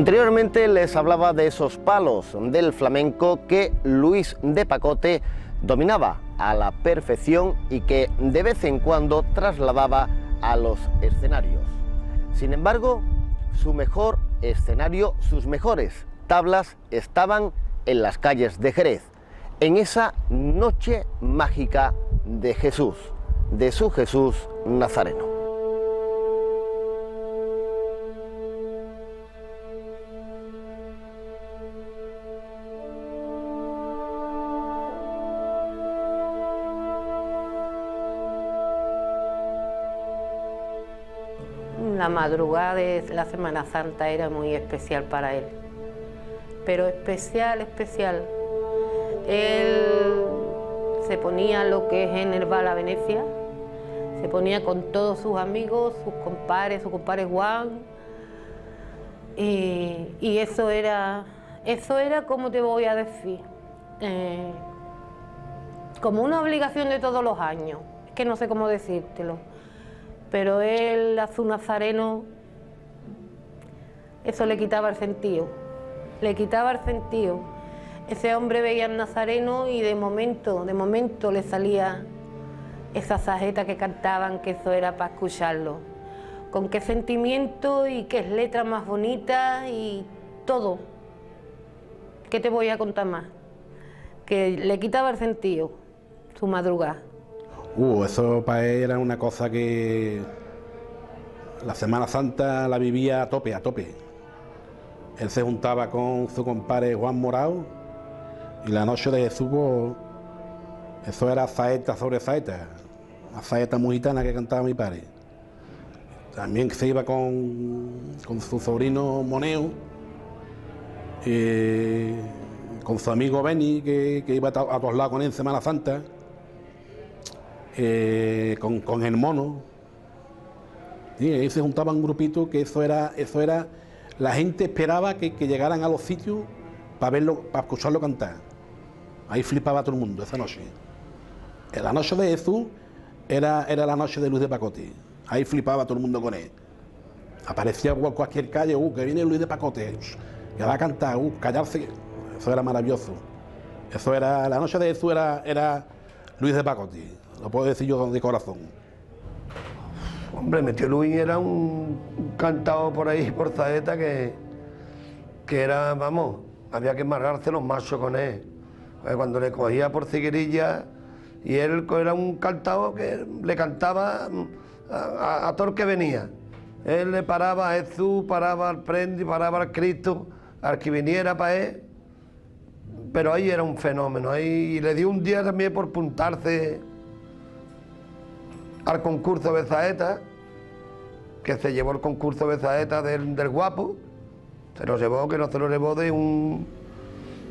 Anteriormente les hablaba de esos palos del flamenco que Luis de Pacote dominaba a la perfección y que de vez en cuando trasladaba a los escenarios. Sin embargo, su mejor escenario, sus mejores tablas estaban en las calles de Jerez, en esa noche mágica de Jesús, de su Jesús Nazareno. La madrugada de la Semana Santa era muy especial para él, pero especial, especial. Él se ponía lo que es en el Bala Venecia, se ponía con todos sus amigos, sus compadres, su compadre Juan, y, y eso era, eso era como te voy a decir, Eh, como una obligación de todos los años, es que no sé cómo decírtelo pero él, a su nazareno, eso le quitaba el sentido, le quitaba el sentido. Ese hombre veía al nazareno y de momento, de momento le salía esa sajeta que cantaban, que eso era para escucharlo. Con qué sentimiento y qué letra más bonita y todo. ¿Qué te voy a contar más? Que le quitaba el sentido, su madrugada. Uh, eso para él era una cosa que la Semana Santa la vivía a tope, a tope. Él se juntaba con su compadre Juan Morao y la noche de Jesús, pues, eso era saeta sobre saeta, la saeta mujitana que cantaba mi padre. También se iba con, su sobrino Moneo, eh, con su amigo Benny, que, iba a, a todos lados con él Semana Santa eh, con, con el mono. Ahí se juntaba un grupito que eso era, eso era, la gente esperaba que, llegaran a los sitios para verlo, para escucharlo cantar. Ahí flipaba todo el mundo esa noche. La noche de Jesús era, era la noche de Luis de Pacote. Ahí flipaba todo el mundo con él. Aparecía cualquier calle, uh, que viene Luis de Pacote, que va a cantar, uh, callarse. Eso era maravilloso. Eso era, la noche de Jesús era, era Luis de Pacote. Lo puedo decir yo de corazón. Hombre, Metió Luis era un, cantado por ahí, por Zaeta, que, que era, vamos, había que amarrarse los machos con él. Eh, Cuando le cogía por ciguerilla, y él era un cantado que le cantaba mm, a todo el que venía. Él le paraba a Jesús, paraba al Prendi, paraba al Cristo, al que viniera para él. Pero ahí era un fenómeno. Ahí, y le dio un día también por puntarse al concurso de Zaeta, que se llevó el concurso de Zaeta del, del guapo, se lo llevó, que no se lo llevó de un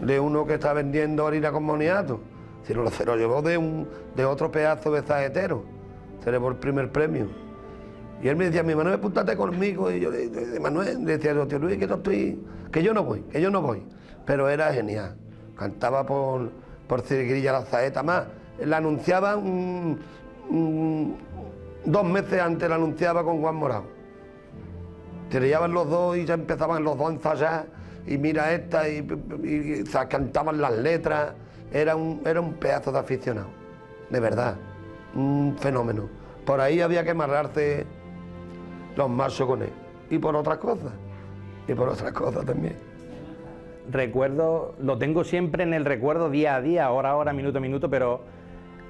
de uno que está vendiendo harina con moniato, sino se lo llevó de un de otro pedazo de zaetero, se llevó el primer premio. Y él me decía, mi Manuel, apúntate conmigo. Y yo le decía, Manuel, le decía, tío Luis, que no estoy, que yo no voy, que yo no voy. Pero era genial. Cantaba por, por la Zaeta más. La anunciaba un- un- dos meses antes, la anunciaba con Juan Morado. Te llevaban los dos y ya empezaban los dos a ensayar. Y mira esta, y, cantaban las letras. Era un, era un pedazo de aficionado, de verdad. Un fenómeno. Por ahí había que amarrarse los machos con él. Y por otras cosas. Y por otras cosas también. recuerdo, lo tengo siempre en el recuerdo día a día, hora a hora, minuto a minuto, pero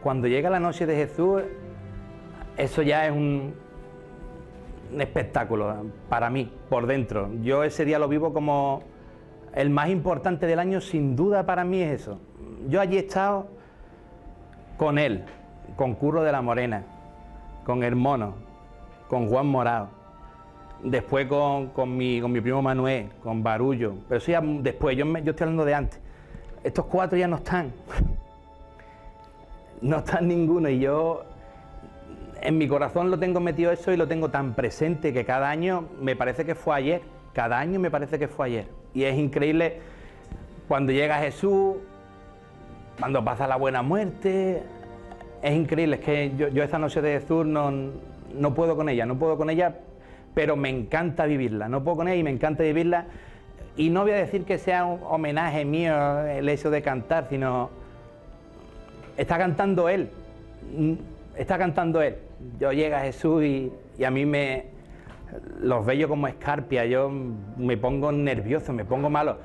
cuando llega la noche de Jesús, eso ya es un, espectáculo para mí, por dentro. Yo ese día lo vivo como el más importante del año, sin duda para mí es eso. Yo allí he estado con él, con Curro de la Morena, con el Mono, con Juan Morado. Después con, con mi, con mi primo Manuel, con Barullo. Pero eso ya después, yo, yo estoy hablando de antes. Estos cuatro ya no están. *laughs* No están ninguno. Y yo en mi corazón lo tengo metido eso y lo tengo tan presente que cada año me parece que fue ayer. Cada año me parece que fue ayer. Y es increíble cuando llega Jesús, cuando pasa la buena muerte. Es increíble, es que yo, yo esa noche de Jesús no, no puedo con ella, no puedo con ella, pero me encanta vivirla. No puedo con ella y me encanta vivirla. y no voy a decir que sea un homenaje mío el hecho de cantar, sino está cantando él, mm, está cantando él. Yo llega Jesús y, a mí me los veo como escarpia, yo me pongo nervioso, me pongo malo.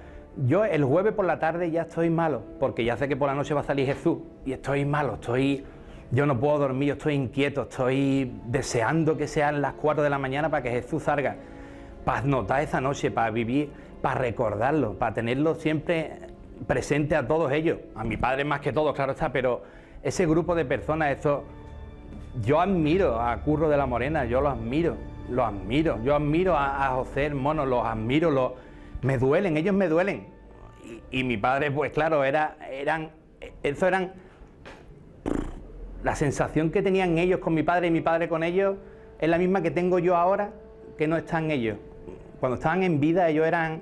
Yo el jueves por la tarde ya estoy malo, porque ya sé que por la noche va a salir Jesús y estoy malo, estoy yo no puedo dormir, yo estoy inquieto, estoy deseando que sean las 4 de la mañana para que Jesús salga, para notar esa noche, para vivir, para recordarlo, para tenerlo siempre presente a todos ellos, a mi padre más que todo, claro está, pero ese grupo de personas, eso, yo admiro a Curro de la Morena, yo lo admiro, lo admiro, yo admiro a, José el Mono, los admiro, los, me duelen, ellos me duelen. Y, y mi padre, pues claro, era, eran, eso eran la sensación que tenían ellos con mi padre y mi padre con ellos es la misma que tengo yo ahora que no están ellos. Cuando estaban en vida ellos eran,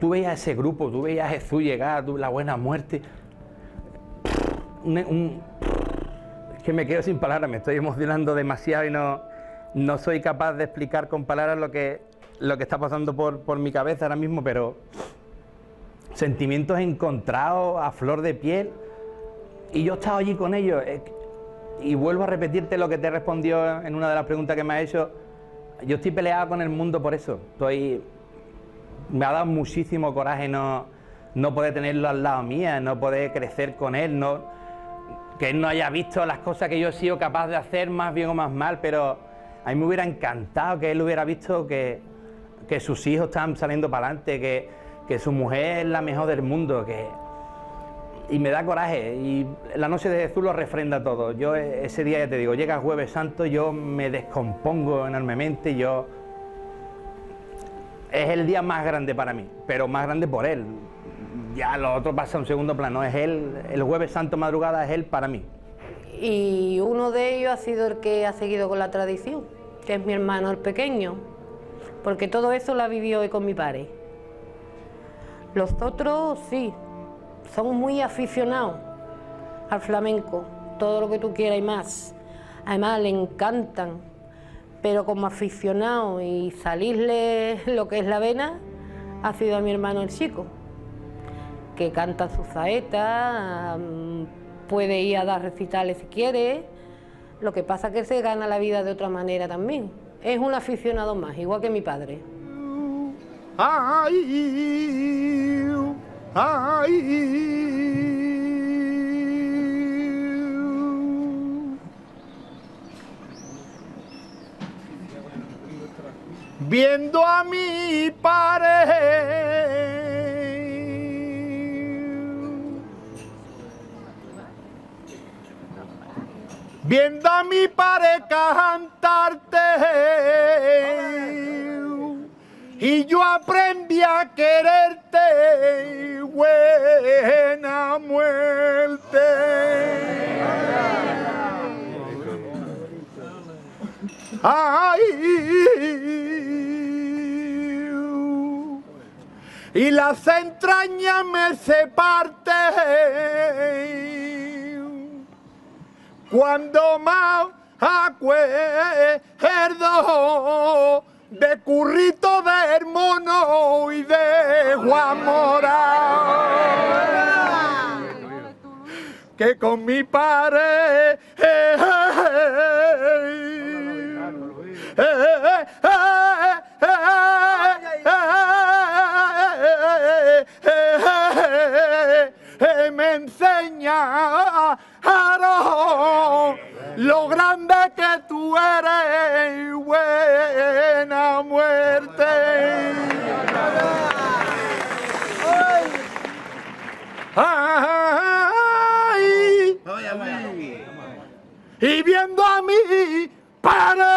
tú veías ese grupo, tú veías a Jesús llegar, tú, la buena muerte. Es que me quedo sin palabras, me estoy emocionando demasiado y no, no soy capaz de explicar con palabras lo que, lo que está pasando por, por mi cabeza ahora mismo, pero sentimientos encontrados a flor de piel y yo he estado allí con ellos. eh, Y vuelvo a repetirte lo que te respondió en una de las preguntas que me ha hecho. Yo estoy peleado con el mundo por eso. Estoy. Me ha dado muchísimo coraje no, no poder tenerlo al lado mía, no poder crecer con él, no, que él no haya visto las cosas que yo he sido capaz de hacer más bien o más mal, pero a mí me hubiera encantado que él hubiera visto que, que sus hijos están saliendo para adelante, que, que su mujer es la mejor del mundo, que, y me da coraje. Y la noche de Jesús lo refrenda todo. Yo eh, ese día, ya te digo, llega Jueves Santo, yo me descompongo enormemente, yo... Es el día más grande para mí, pero más grande por él. Ya lo otro pasa a un segundo plano, es él, el Jueves Santo madrugada es él para mí. Y uno de ellos ha sido el que ha seguido con la tradición, que es mi hermano el pequeño, porque todo eso lo ha vivido hoy con mi padre. Los otros sí, son muy aficionados al flamenco, todo lo que tú quieras y más. Además le encantan, pero como aficionado y salirle *laughs* lo que es la vena, ha sido a mi hermano el chico, que canta su saeta, mm, puede ir a dar recitales si quiere. Lo que pasa es que se gana la vida de otra manera también. Es un aficionado más, igual que mi padre. Viendo a mi pared, viendo a mi pared cantarte, y yo aprendí a quererte, buena muerte. Ay, y las entrañas me se parten cuando más acuerdo de currito del mono y de Juan Morán que con mi padre me enseñaron lo grande que tú eres, buena muerte. Ay, y viendo a mí para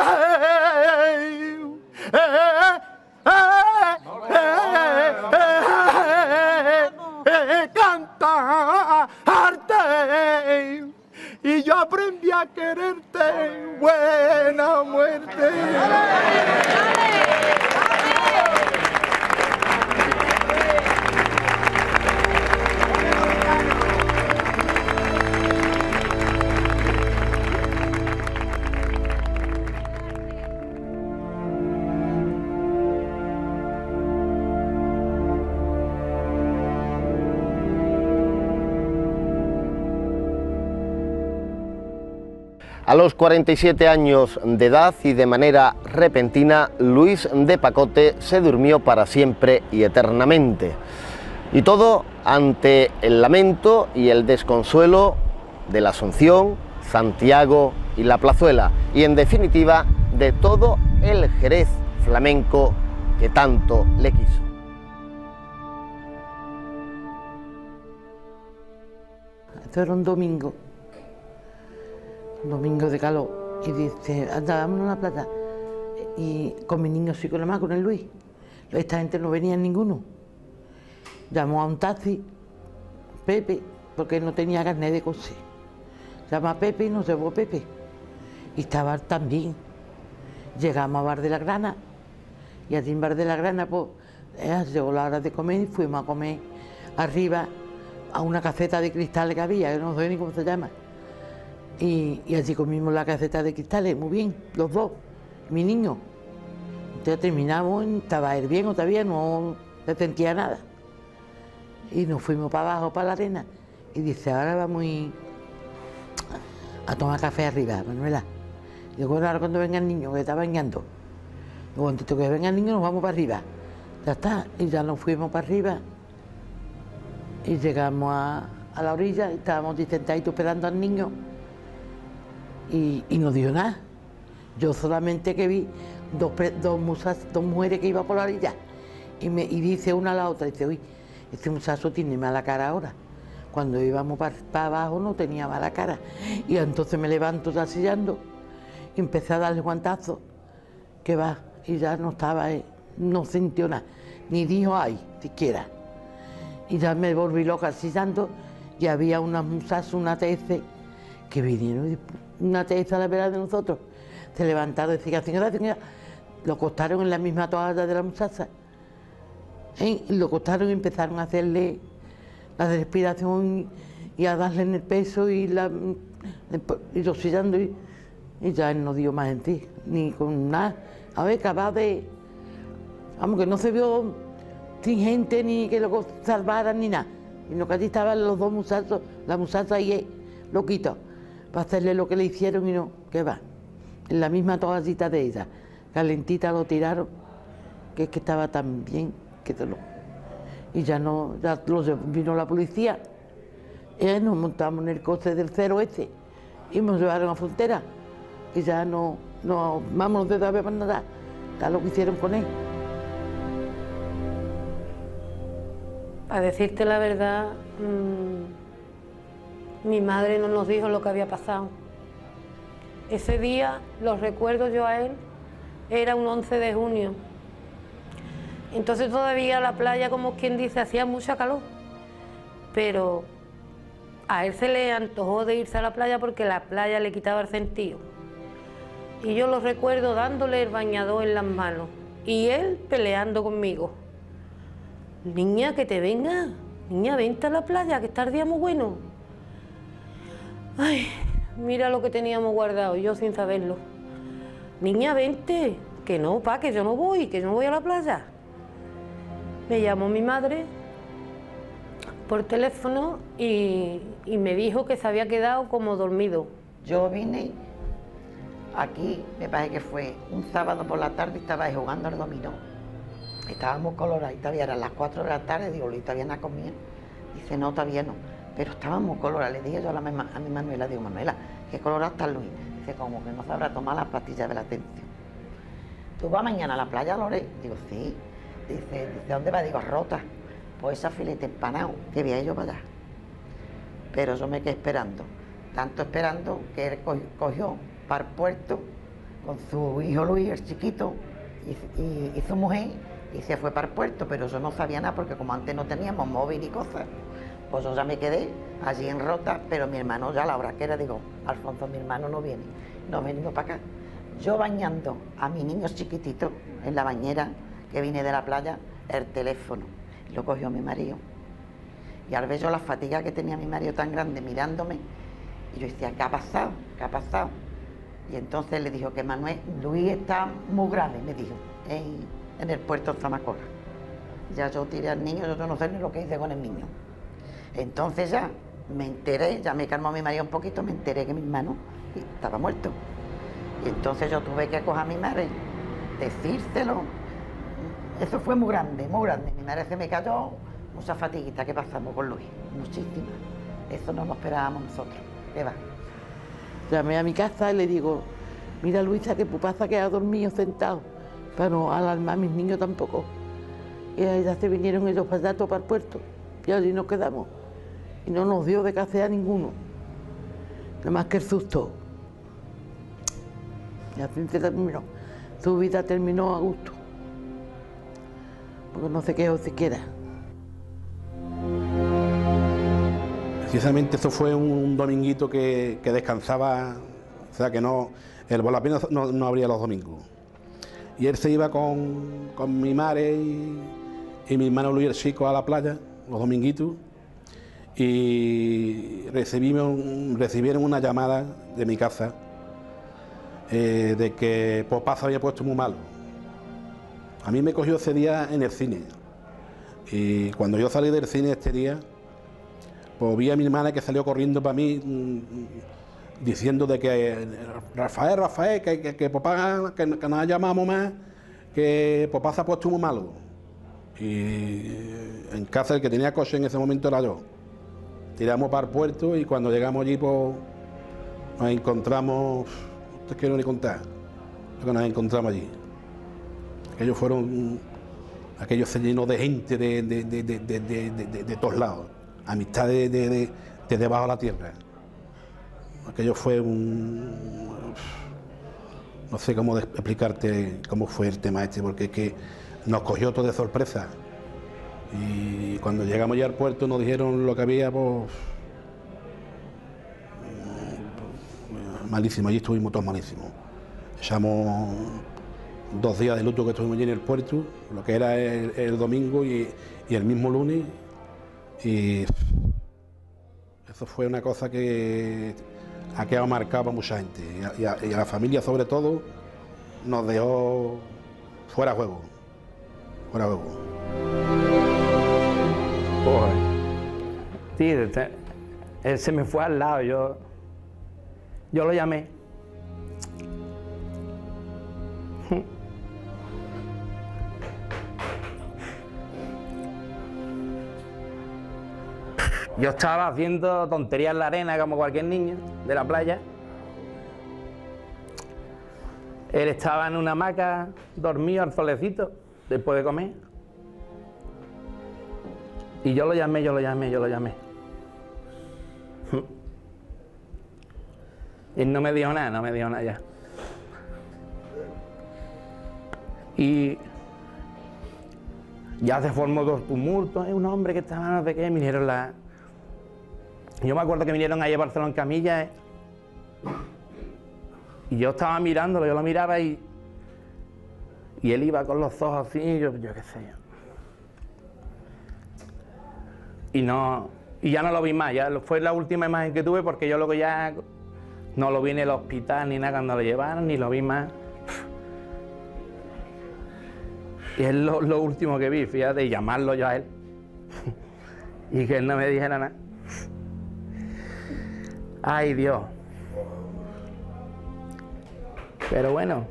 cantarte y yo aprendí a quererte buena muerte. Los 47 años de edad y de manera repentina, Luis de Pacote se durmió para siempre y eternamente. Y todo ante el lamento y el desconsuelo de la Asunción, Santiago y la Plazuela. Y en definitiva, de todo el Jerez flamenco que tanto le quiso. Esto era un domingo, domingo de calor, y dice, anda, vámonos a la playa. Y con mi niño sí con la más, con el Luis. Esta gente no venía ninguno. Llamó a un taxi, Pepe, porque no tenía carnet de coche. Llamó a Pepe y nos llevó Pepe. Y estaba también. Llegamos a Bar de la Grana, y allí en Bar de la Grana, pues, eh, llegó la hora de comer y fuimos a comer arriba a una caseta de cristales que había, que no sé ni cómo se llama. Y, y allí comimos la caseta de cristales, muy bien, los dos, mi niño. Entonces terminamos, estaba él bien o todavía no se sentía nada. Y nos fuimos para abajo, para la arena. Y dice, ahora vamos ir a tomar café arriba, Manuela. Digo, bueno, ahora cuando venga el niño, que está bañando. Digo, que venga el niño, nos vamos para arriba. Ya está, y ya nos fuimos para arriba. Y llegamos a, la orilla, y estábamos sentaditos esperando al niño. Y, no dio nada. Yo solamente que vi dos, dos, musas- dos mujeres que iban por la orilla. Y, me, y dice una a la otra, dice, uy, este muchacho tiene mala cara ahora. Cuando íbamos para, abajo no tenía mala cara. Y entonces me levanto sillando y empecé a darle guantazos. Que va, y ya no estaba, eh, no sintió nada, ni dijo ay, siquiera. Y ya me volví loca sillando y había unas musas, una TS, que vinieron, y una a la vera de nosotros. Se levantaron y decían, señora, señora, lo acostaron en la misma toalla de la muchacha. ¿eh? Lo acostaron y empezaron a hacerle la respiración y a darle en el peso y, la, y y, ya él no dio más en ti, ni con nada. A ver, capaz de... Vamos, que no se vio sin gente ni que lo salvaran ni nada. Sino que allí estaban los dos muchachos, la muchacha y él, loquitos, para hacerle lo que le hicieron y no, que va. En la misma toallita de ella, calentita lo tiraron, que es que estaba tan bien que te lo... Y ya no, ya lo vino la policía, y nos montamos en el coche del cero este, y nos llevaron a frontera, y ya no, no, vamos de saber para nada, está lo que hicieron con él. A decirte la verdad, mm, mi madre no nos dijo lo que había pasado. Ese día, los recuerdo yo a él, era un 11 de junio. Entonces todavía la playa, como quien dice, hacía mucha calor. Pero a él se le antojó de irse a la playa porque la playa le quitaba el sentido. Y yo lo recuerdo dándole el bañador en las manos y él peleando conmigo. Niña, que te venga. Niña, vente a la playa, que está el día muy bueno. Ay, mira lo que teníamos guardado, yo sin saberlo. Niña, vente. Que no, pa, que yo no voy, que yo no voy a la playa. Me llamó mi madre por teléfono y, y me dijo que se había quedado como dormido. Yo vine aquí, me parece que fue un sábado por la tarde, estaba jugando al dominó. Estábamos colorados, todavía eran las 4 de la tarde, digo, Luis, ¿todavía no comido? Dice, no, todavía no. Pero estábamos colorados, le dije yo a, la, a mi Manuela, digo, Manuela, ¿qué colorado está Luis? Dice, como que no sabrá tomar las pastillas de la atención. ¿Tú vas mañana a la playa, Lore? Digo, sí. Dice, dice, ¿dónde va? Digo, rota. Pues esa filete empanado, que voy a yo para allá. Pero yo me quedé esperando, tanto esperando que él co- cogió para el puerto con su hijo Luis, el chiquito, y su mujer, y se fue para el puerto, pero yo no sabía nada porque como antes no teníamos móvil y cosas, pues yo ya me quedé allí en Rota, pero mi hermano ya la hora que era, digo, Alfonso, mi hermano no viene, no venimos para acá. Yo bañando a mi niño chiquitito en la bañera que vine de la playa, el teléfono, lo cogió mi marido. Y al ver yo la fatiga que tenía mi marido tan grande mirándome, y yo decía, ¿qué ha pasado? ¿Qué ha pasado? Y entonces le dijo que Manuel, Luis está muy grave, me dijo, en, en el puerto de Zamacola. Ya yo tiré al niño, yo no sé ni lo que hice con el niño. Entonces ya me enteré, ya me calmó mi marido un poquito, me enteré que mi hermano estaba muerto. Y entonces yo tuve que coger a mi madre, decírselo. Eso fue muy grande, muy grande. Mi madre se me cayó, mucha fatiguita que pasamos con Luis, muchísima. Eso no lo esperábamos nosotros. ¿Qué va? Llamé a mi casa y le digo, mira Luisa, que papá se ha dormido sentado, para no alarmar a mis niños tampoco. Y ya se vinieron ellos para allá, para el puerto, y allí nos quedamos. Y no nos dio de casa a ninguno, nada más que el susto. Y así se terminó. Su vida terminó a gusto, porque no se quedó siquiera. Precisamente eso fue un dominguito que, que descansaba, o sea que no, el volapino no, no abría los domingos. Y él se iba con, con mi madre y, y mi hermano Luis el Chico a la playa, los dominguitos, y recibieron una llamada de mi casa eh, de que se había puesto muy malo. A mí me cogió ese día en el cine. Y cuando yo salí del cine este día, pues vi a mi hermana que salió corriendo para mí mm, diciendo de que Rafael, Rafael, que, que, que que, que llamamos más, que papá se ha puesto muy malo. Y en casa el que tenía coche en ese momento era yo. Tiramos para el puerto y cuando llegamos allí pues nos encontramos, no te quiero ni contar lo que nos encontramos allí. Aquellos fueron, aquellos se llenó de gente de, de, de, de, todos lados amistad de, de- de- de debajo de la tierra. Aquello fue un... No sé cómo explicarte cómo fue el tema este, porque es que nos cogió todo de sorpresa. Y cuando llegamos ya al puerto nos dijeron lo que había, pues... mm, Malísimo, allí estuvimos todos malísimos. Echamos dos días de luto que estuvimos allí en el puerto, lo que era el, domingo y, el mismo lunes, y eso fue una cosa que ha quedado marcado para mucha gente. Y a- y a la familia, sobre todo, nos dejó fuera de juego. De juego. Joder. Sí, este- él se me fue al lado, yo, yo lo llamé. Yo estaba haciendo tonterías en la arena como cualquier niño de la playa. Él estaba en una hamaca, dormido al solecito, después de comer. Y yo lo llamé, yo lo llamé, yo lo llamé. *laughs* Y no me dijo nada, no me dijo nada ya. Y ya se formó dos tumultos, es un hombre que estaba no sé qué, vinieron la... Yo me acuerdo que vinieron a llevárselo en camilla eh. y yo estaba mirándolo, yo lo miraba y... Y él iba con los ojos así, yo, yo qué sé y no y ya no lo vi más, ya fue la última imagen que tuve porque yo luego ya no lo vi en el hospital ni nada cuando lo llevaron, ni lo vi más. Y es lo, último que vi, fíjate, llamarlo yo a él. *laughs* y que él no me dijera nada. Ay Dios. Pero bueno,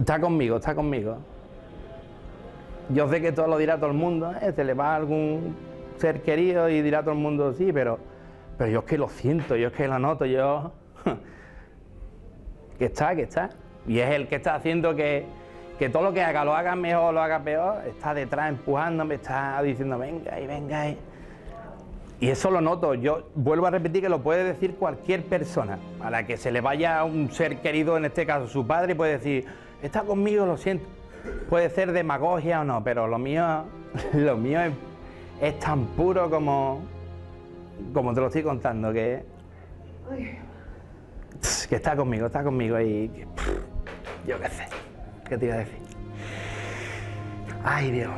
está conmigo, está conmigo. Yo sé que todo lo dirá todo el mundo, ¿eh? se le va a algún ser querido y dirá todo el mundo sí, pero, pero yo es que lo siento, yo es que lo noto, yo... *laughs* que está, que está. Y es el que está haciendo que, que todo lo que haga, lo haga mejor lo haga peor, está detrás empujándome, está diciendo venga y venga y... Y eso lo noto, yo vuelvo a repetir que lo puede decir cualquier persona, a la que se le vaya un ser querido, en este caso su padre, puede decir, está conmigo, lo siento. Puede ser demagogia o no, pero lo mío, *laughs* lo mío es, es tan puro como, como te lo estoy contando, que, que está conmigo, está conmigo y que, yo qué sé, ¿qué te iba a decir? Ay Dios.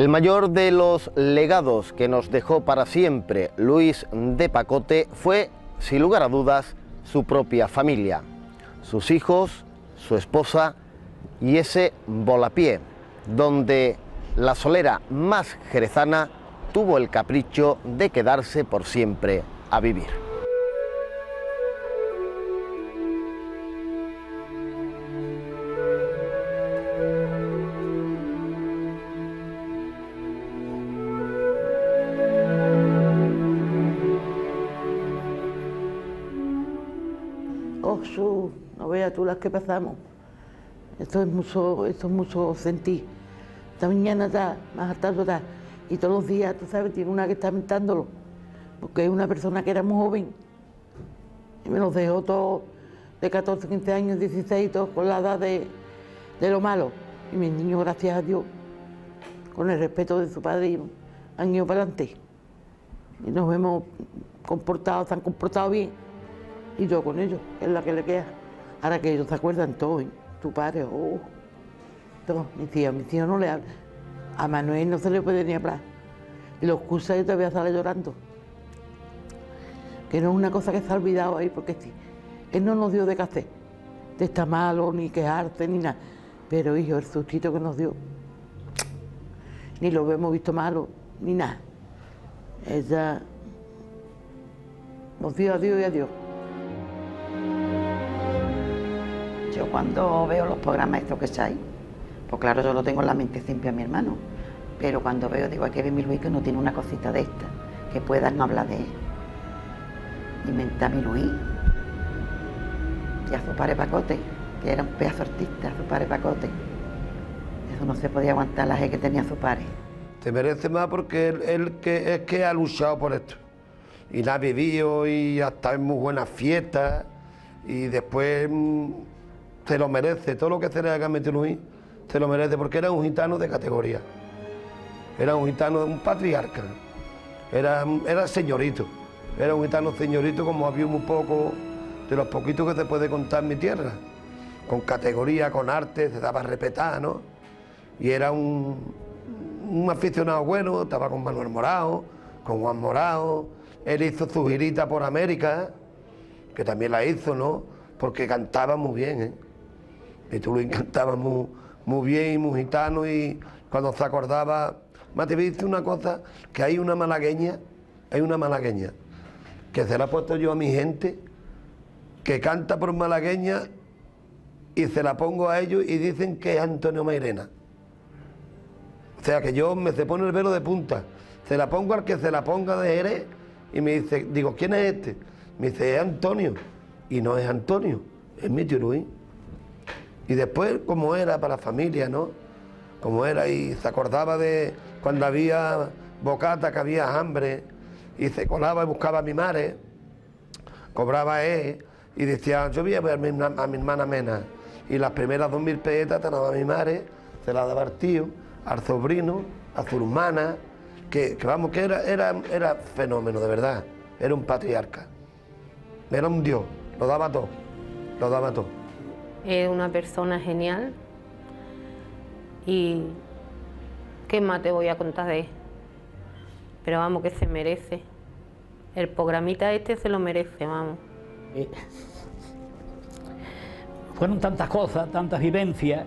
El mayor de los legados que nos dejó para siempre Luis de Pacote fue, sin lugar a dudas, su propia familia, sus hijos, su esposa y ese volapié, donde la solera más jerezana tuvo el capricho de quedarse por siempre a vivir. Que pasamos. Esto es mucho, esto es mucho sentir. Esta mañana está, más tarde está, y todos los días, tú sabes, tiene una que está mentándolo, porque es una persona que era muy joven. Y me los dejó todos de 14, 15 años, 16, todos con la edad de, de lo malo. Y mis niños, gracias a Dios, con el respeto de su padre, han ido para adelante. Y nos hemos comportado, se han comportado bien. Y yo con ellos, es la que le queda. Ahora que ellos se acuerdan todo, ¿eh? tu padre, oh, todo, mi tío, mi tío no le habla. A Manuel no se le puede ni hablar. Y los cursos y todavía sale llorando. Que no es una cosa que se ha olvidado ahí, porque sí, él no nos dio de hacer, de estar malo, ni quejarse, ni nada. Pero hijo, el sustito que nos dio, ni lo hemos visto malo, ni nada. Ella nos dio adiós y adiós. Yo cuando veo los programas estos que echáis, pues claro, yo lo tengo en la mente siempre a mi hermano, pero cuando veo, digo, hay que ver mi Luis que no tiene una cosita de esta, que puedan hablar de él. Inventar mi Luis. Y a su padre Pacote, que era un pedazo artista, su padre Pacote. Eso no se podía aguantar la G que tenía su padre. Te merece más porque él, es que ha luchado por esto. Y la ha vivido y ha estado en muy buenas fiestas. Y después se lo merece. Todo lo que se le haga a Meteo Luis, se lo merece porque era un gitano de categoría. Era un gitano, un patriarca. Era, era señorito. Era un gitano señorito como había muy poco, de los poquitos que se puede contar en mi tierra. Con categoría, con arte, se daba a respetar, ¿no? Y era un, un aficionado bueno, estaba con Manuel Morao, con Juan Morao. Él hizo su girita por América, que también la hizo, ¿no? Porque cantaba muy bien, ¿eh? Y tú lo cantaba muy, muy bien muy gitano y cuando se acordaba... Más te voy a decir una cosa, que hay una malagueña, hay una malagueña, que se la he puesto yo a mi gente, que canta por malagueña y se la pongo a ellos y dicen que es Antonio Mairena. O sea que yo me se pone el velo de punta, se la pongo al que se la ponga de Jerez y me dice, digo, ¿quién es este? Me dice, es Antonio. Y no es Antonio, es mi tío Luis. Y después, como era para la familia, ¿no? Como era, y se acordaba de cuando había bocata, que había hambre, y se colaba y buscaba a mi madre, cobraba él, y decía, yo voy a ver a mi, hermana Mena. Y las primeras dos mil pesetas te las daba mi madre, se las daba al tío, al sobrino, a su hermana, que, que vamos, que era, era, era fenómeno, de verdad. Era un patriarca. Era un dios, lo daba todo, lo daba todo. Es una persona genial y qué más te voy a contar de él. Pero vamos, que se merece. El programita este se lo merece, vamos. Eh, fueron tantas cosas, tantas vivencias,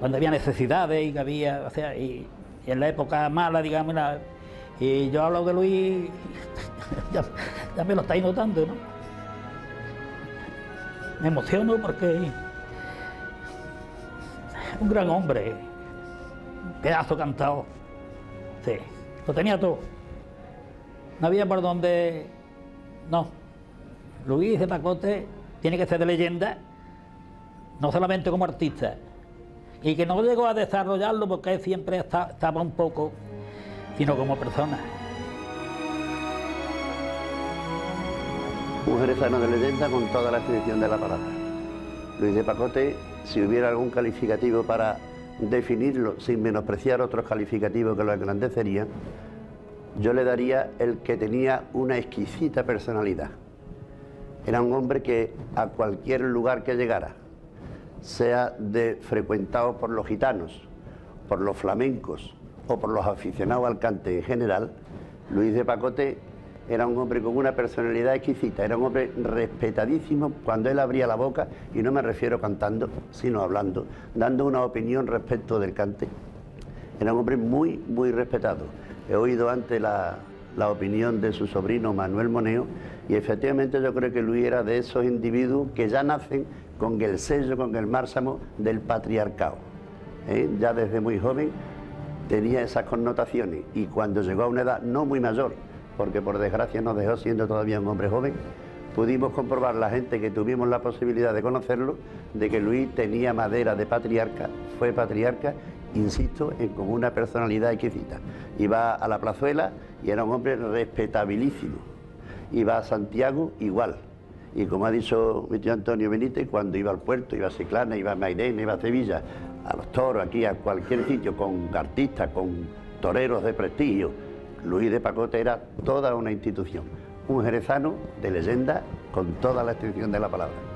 cuando había necesidades y que había, o sea, y, en la época mala, digamos, la- y yo hablo de Luis, *laughs* ya me lo estáis notando, ¿no? Me emociono porque un gran hombre, un pedazo cantado, sí, lo tenía todo. No había por dónde, no. Luis de Pacote tiene que ser de leyenda, no solamente como artista, y que no llegó a desarrollarlo porque siempre esta- estaba un poco, sino como persona. De leyenda con toda la extensión de la palabra. Luis de Pacote, si hubiera algún calificativo para definirlo sin menospreciar otros calificativos que lo engrandecerían, yo le daría el que tenía una exquisita personalidad. Era un hombre que a cualquier lugar que llegara, sea de frecuentado por los gitanos por los flamencos o por los aficionados al cante en general, Luis de Pacote era un hombre con una personalidad exquisita, era un hombre respetadísimo cuando él abría la boca, y no me refiero cantando, sino hablando, dando una opinión respecto del cante. Era un hombre muy, muy respetado. He oído antes la, la opinión de su sobrino Manuel Moneo, y efectivamente yo creo que Luis era de esos individuos que ya nacen con el sello, con el mársamo del patriarcado. ¿eh? Ya desde muy joven tenía esas connotaciones y cuando llegó a una edad no muy mayor, porque por desgracia nos dejó siendo todavía un hombre joven, pudimos comprobar la gente que tuvimos la posibilidad de conocerlo, de que Luis tenía madera de patriarca, fue patriarca, insisto, en, con una personalidad exquisita. Iba a la plazuela y era un hombre respetabilísimo. Iba a Santiago igual. Y como ha dicho mi tío Antonio Benítez, cuando iba al puerto, iba a Ciclana, iba a Mairena, iba a Sevilla, a los toros, aquí, a cualquier sitio, con artistas, con toreros de prestigio, Luis de Pacote era toda una institución. Un jerezano de leyenda con toda la extensión de la palabra.